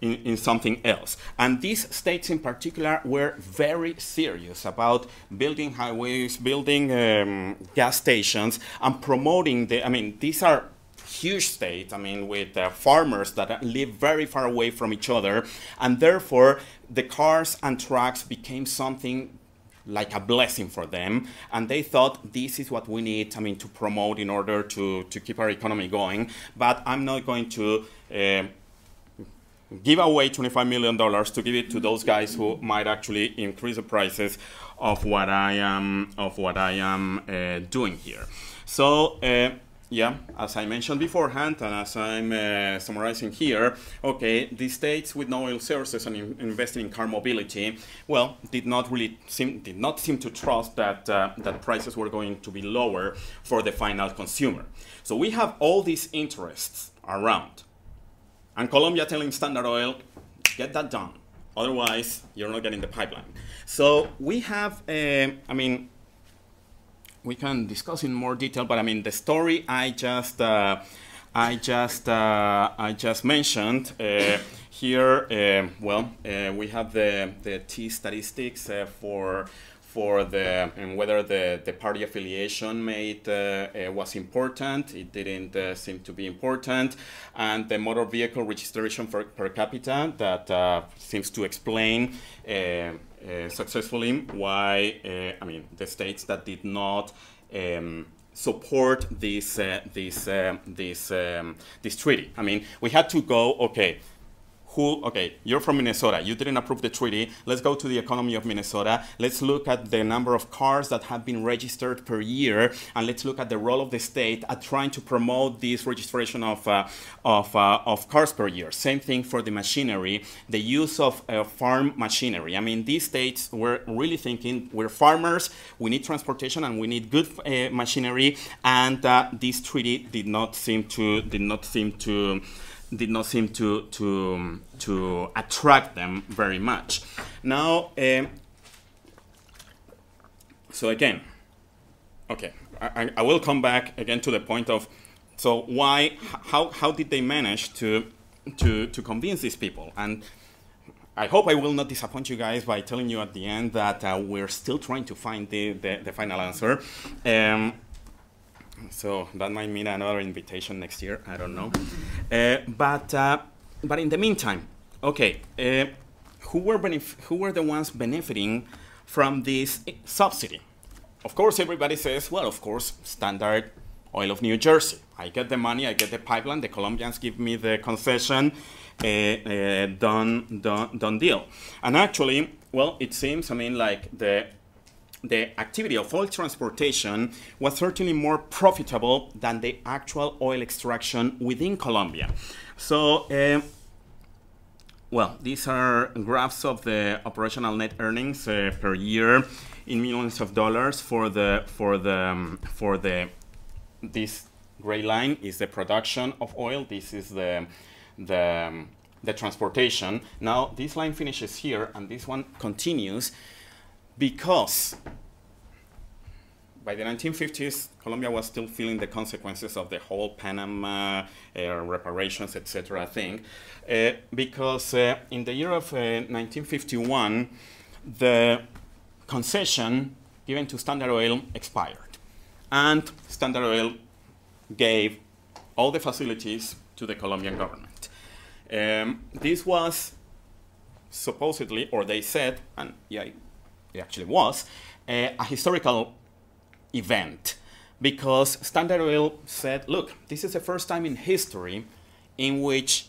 Speaker 2: in, in, something else. And these states in particular were very serious about building highways, building um, gas stations, and promoting the, I mean, these are huge states, I mean, with uh, farmers that live very far away from each other, and therefore the cars and trucks became something like a blessing for them and they thought this is what we need i mean to promote in order to, to keep our economy going but i'm not going to uh, give away $25 million to give it to those guys who might actually increase the prices of what I am, of what I am uh, doing here. So, uh, yeah, as I mentioned beforehand, and as I'm uh, summarizing here, okay, the states with no oil sources and in investing in car mobility, well, did not really seem did not seem to trust that uh, that prices were going to be lower for the final consumer. So we have all these interests around, and Colombia telling Standard Oil, get that done, otherwise you're not getting the pipeline. So we have, uh, I mean, we can discuss in more detail, but I mean the story I just uh, I just uh, I just mentioned uh, here. Uh, well, uh, we have the the T statistics for for the and whether the, the party affiliation made uh, uh, was important. It didn't uh, seem to be important, and the motor vehicle registration for, per capita that seems to explain successfully why, uh, I mean, the states that did not um, support this, uh, this, this, um, this treaty. I mean, we had to go, okay, who, okay, you're from Minnesota, you didn't approve the treaty, let's go to the economy of Minnesota, let's look at the number of cars that have been registered per year, and let's look at the role of the state at trying to promote this registration of, uh, of, uh, of cars per year. Same thing for the machinery, the use of uh, farm machinery. I mean, these states were really thinking, we're farmers, we need transportation, and we need good uh, machinery, and uh, this treaty did not seem to, did not seem to, did not seem to to to attract them very much. Now, uh, so again, okay, I, I will come back again to the point of so why how how did they manage to to to convince these people and I hope I will not disappoint you guys by telling you at the end that uh, we're still trying to find the, the, the final answer. Um, so that might mean another invitation next year. I don't know. Uh, but uh, but in the meantime, okay, uh, who were who were the ones benefiting from this subsidy? Of course, everybody says, well, of course, Standard Oil of New Jersey. I get the money, I get the pipeline. The Colombians give me the concession. Uh, done, done, done deal. And actually, well, it seems, I mean, like the the activity of oil transportation was certainly more profitable than the actual oil extraction within Colombia. So, uh, well, these are graphs of the operational net earnings uh, per year in millions of dollars for the for the um, for the this gray line is the production of oil. This is the the um, the transportation. Now this line finishes here, and this one continues because by the 1950s, Colombia was still feeling the consequences of the whole Panama uh, reparations, etc. thing, uh, because uh, in the year of 1951, uh, the concession given to Standard Oil expired, and Standard Oil gave all the facilities to the Colombian government. Um, this was supposedly, or they said, and yeah, it actually was, uh, a historical event because Standard Oil said, look, this is the first time in history in which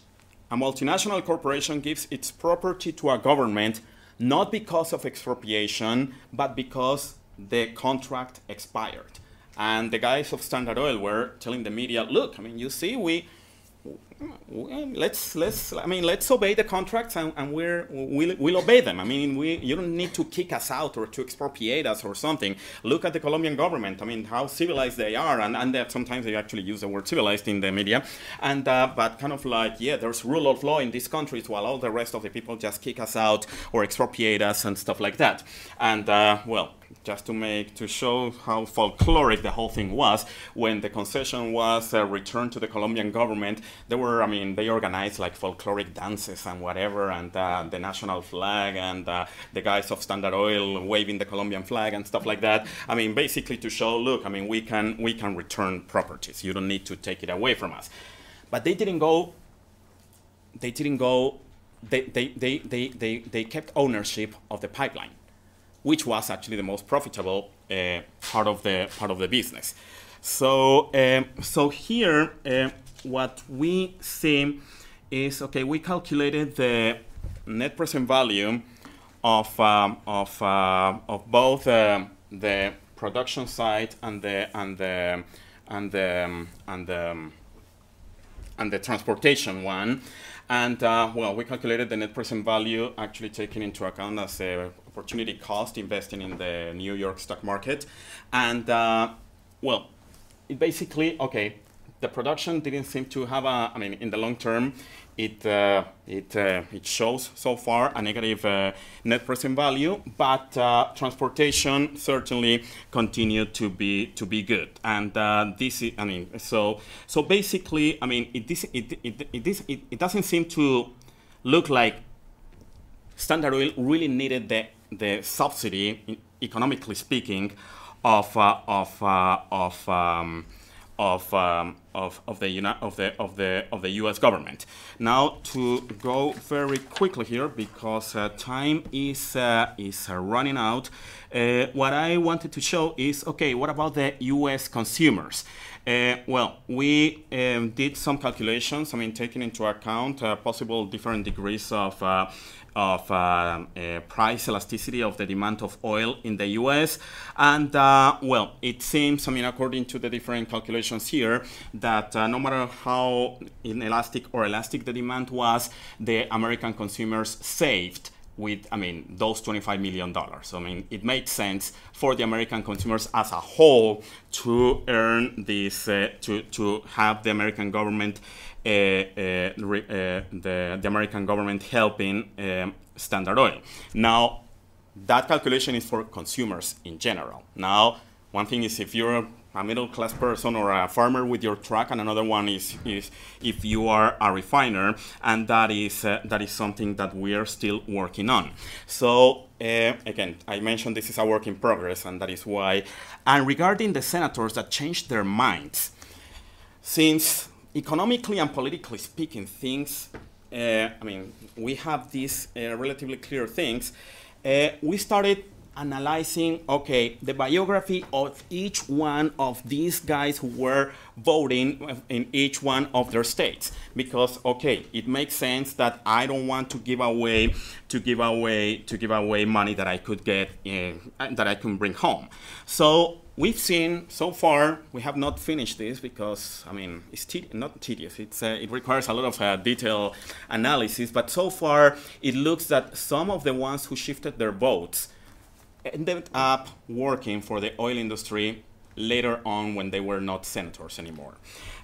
Speaker 2: a multinational corporation gives its property to a government not because of expropriation, but because the contract expired. And the guys of Standard Oil were telling the media, look, I mean, you see, we let's let's I mean let's obey the contracts and, and we're we'll, we'll obey them. I mean we you don't need to kick us out or to expropriate us or something. Look at the Colombian government. I mean how civilized they are and and that sometimes they actually use the word civilized in the media. And uh, but kind of like yeah there's rule of law in these countries while all the rest of the people just kick us out or expropriate us and stuff like that. And uh, well just to make to show how folkloric the whole thing was when the concession was uh, returned to the Colombian government there were I mean they organized like folkloric dances and whatever and uh, the national flag and uh, the guys of Standard Oil waving the Colombian flag and stuff like that. I mean basically to show look I mean we can we can return properties. You don't need to take it away from us. But they didn't go they didn't go they, they, they, they, they, they kept ownership of the pipeline which was actually the most profitable uh, part of the part of the business. So um, so here uh, what we see is okay. We calculated the net present value of um, of uh, of both uh, the production side and the and the and the and the and the transportation one. And uh, well, we calculated the net present value actually taking into account as a opportunity cost investing in the New York stock market. And uh, well, it basically, okay, the production didn't seem to have a, I mean, in the long term, it, uh, it, uh, it shows so far a negative uh, net present value, but uh, transportation certainly continued to be, to be good. And uh, this is, I mean, so, so basically, I mean, it, this, it, it, it, it, it doesn't seem to look like Standard Oil really needed the the subsidy, economically speaking, of uh, of of um, of, um, of, of, the, of, the, of, the, of the US government. Now, to go very quickly here, because uh, time is, uh, is uh, running out, uh, what I wanted to show is, okay, what about the US consumers? Uh, well, we um, did some calculations, I mean, taking into account uh, possible different degrees of of uh, uh, price elasticity of the demand of oil in the US. And uh, well, it seems, I mean, according to the different calculations here, that uh, no matter how inelastic or elastic the demand was, the American consumers saved with, I mean, those $25 million. I mean, it made sense for the American consumers as a whole to earn this, uh, to, to have the American government, uh, uh, uh the, the American government helping um, Standard Oil. Now, that calculation is for consumers in general. Now, one thing is if you're a middle class person or a farmer with your truck, and another one is, is if you are a refiner, and that is, uh, that is something that we are still working on. So uh, again, I mentioned this is a work in progress, and that is why. And regarding the senators that changed their minds, since economically and politically speaking, things, uh, I mean, we have these uh, relatively clear things, uh, we started analyzing, okay, the biography of each one of these guys who were voting in each one of their states. Because, okay, it makes sense that I don't want to give away, to give away, to give away money that I could get, in, that I can bring home. So we've seen so far, we have not finished this because, I mean, it's te not tedious, it's, uh, it requires a lot of uh, detailed analysis, but so far it looks that some of the ones who shifted their votes ended up working for the oil industry later on when they were not senators anymore.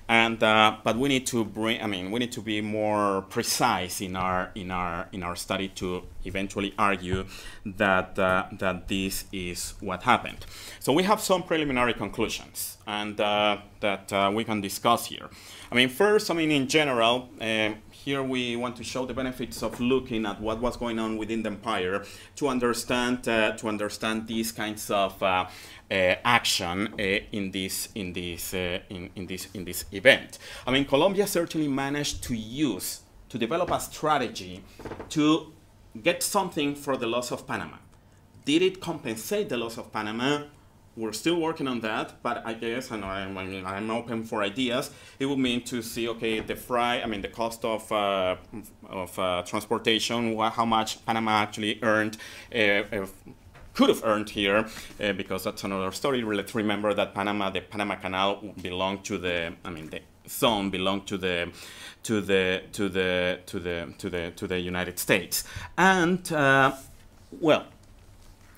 Speaker 2: and uh, but we need to bring. I mean, we need to be more precise in our in our in our study to eventually argue that uh, that this is what happened. So we have some preliminary conclusions, and uh, that uh, we can discuss here. I mean, first, I mean, in general, um, here we want to show the benefits of looking at what was going on within the empire to understand uh, to understand these kinds of uh, uh, action uh, in this in this uh, in, in this in this event. I mean, Colombia certainly managed to use to develop a strategy to get something for the loss of Panama. Did it compensate the loss of Panama? We're still working on that, but I guess, I'm, I mean, I'm open for ideas, it would mean to see, okay, the fry, I mean, the cost of, uh, of uh, transportation, how much Panama actually earned, uh, could have earned here, uh, because that's another story. Let's remember that Panama, the Panama Canal belonged to the, I mean, the zone belonged to the, to the, to the, to the, to the, to the United States. And, uh, well,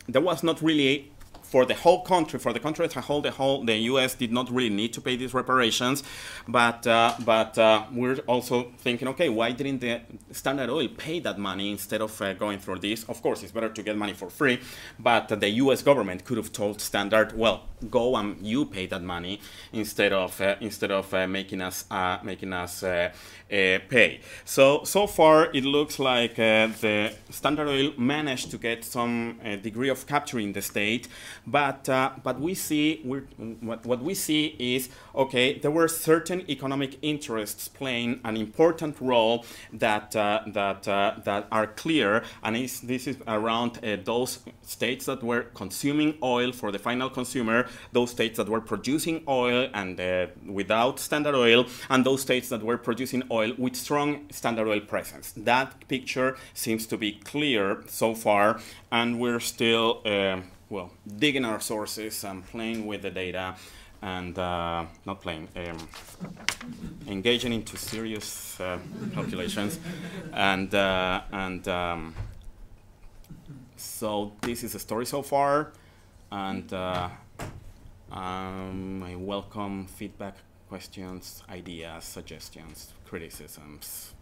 Speaker 2: there was not really for the whole country, for the country as a whole, the whole the U.S. did not really need to pay these reparations, but uh, but uh, we're also thinking, okay, why didn't the Standard Oil pay that money instead of uh, going through this? Of course, it's better to get money for free, but the U.S. government could have told Standard, well, go and you pay that money instead of uh, instead of uh, making us uh, making us pay. So so far, it looks like the Standard Oil managed to get some degree of capturing the state but uh, but we see what, what we see is okay there were certain economic interests playing an important role that uh, that uh, that are clear. And this is around uh, those states that were consuming oil for the final consumer those states that were producing oil and uh, without standard oil and those states that were producing oil with strong standard oil presence. That picture seems to be clear so far and we're still um, well, digging our sources and playing with the data and uh, not playing, um, engaging into serious uh, calculations. And, uh, and um, so this is the story so far. And uh, um, I welcome feedback, questions, ideas, suggestions, criticisms.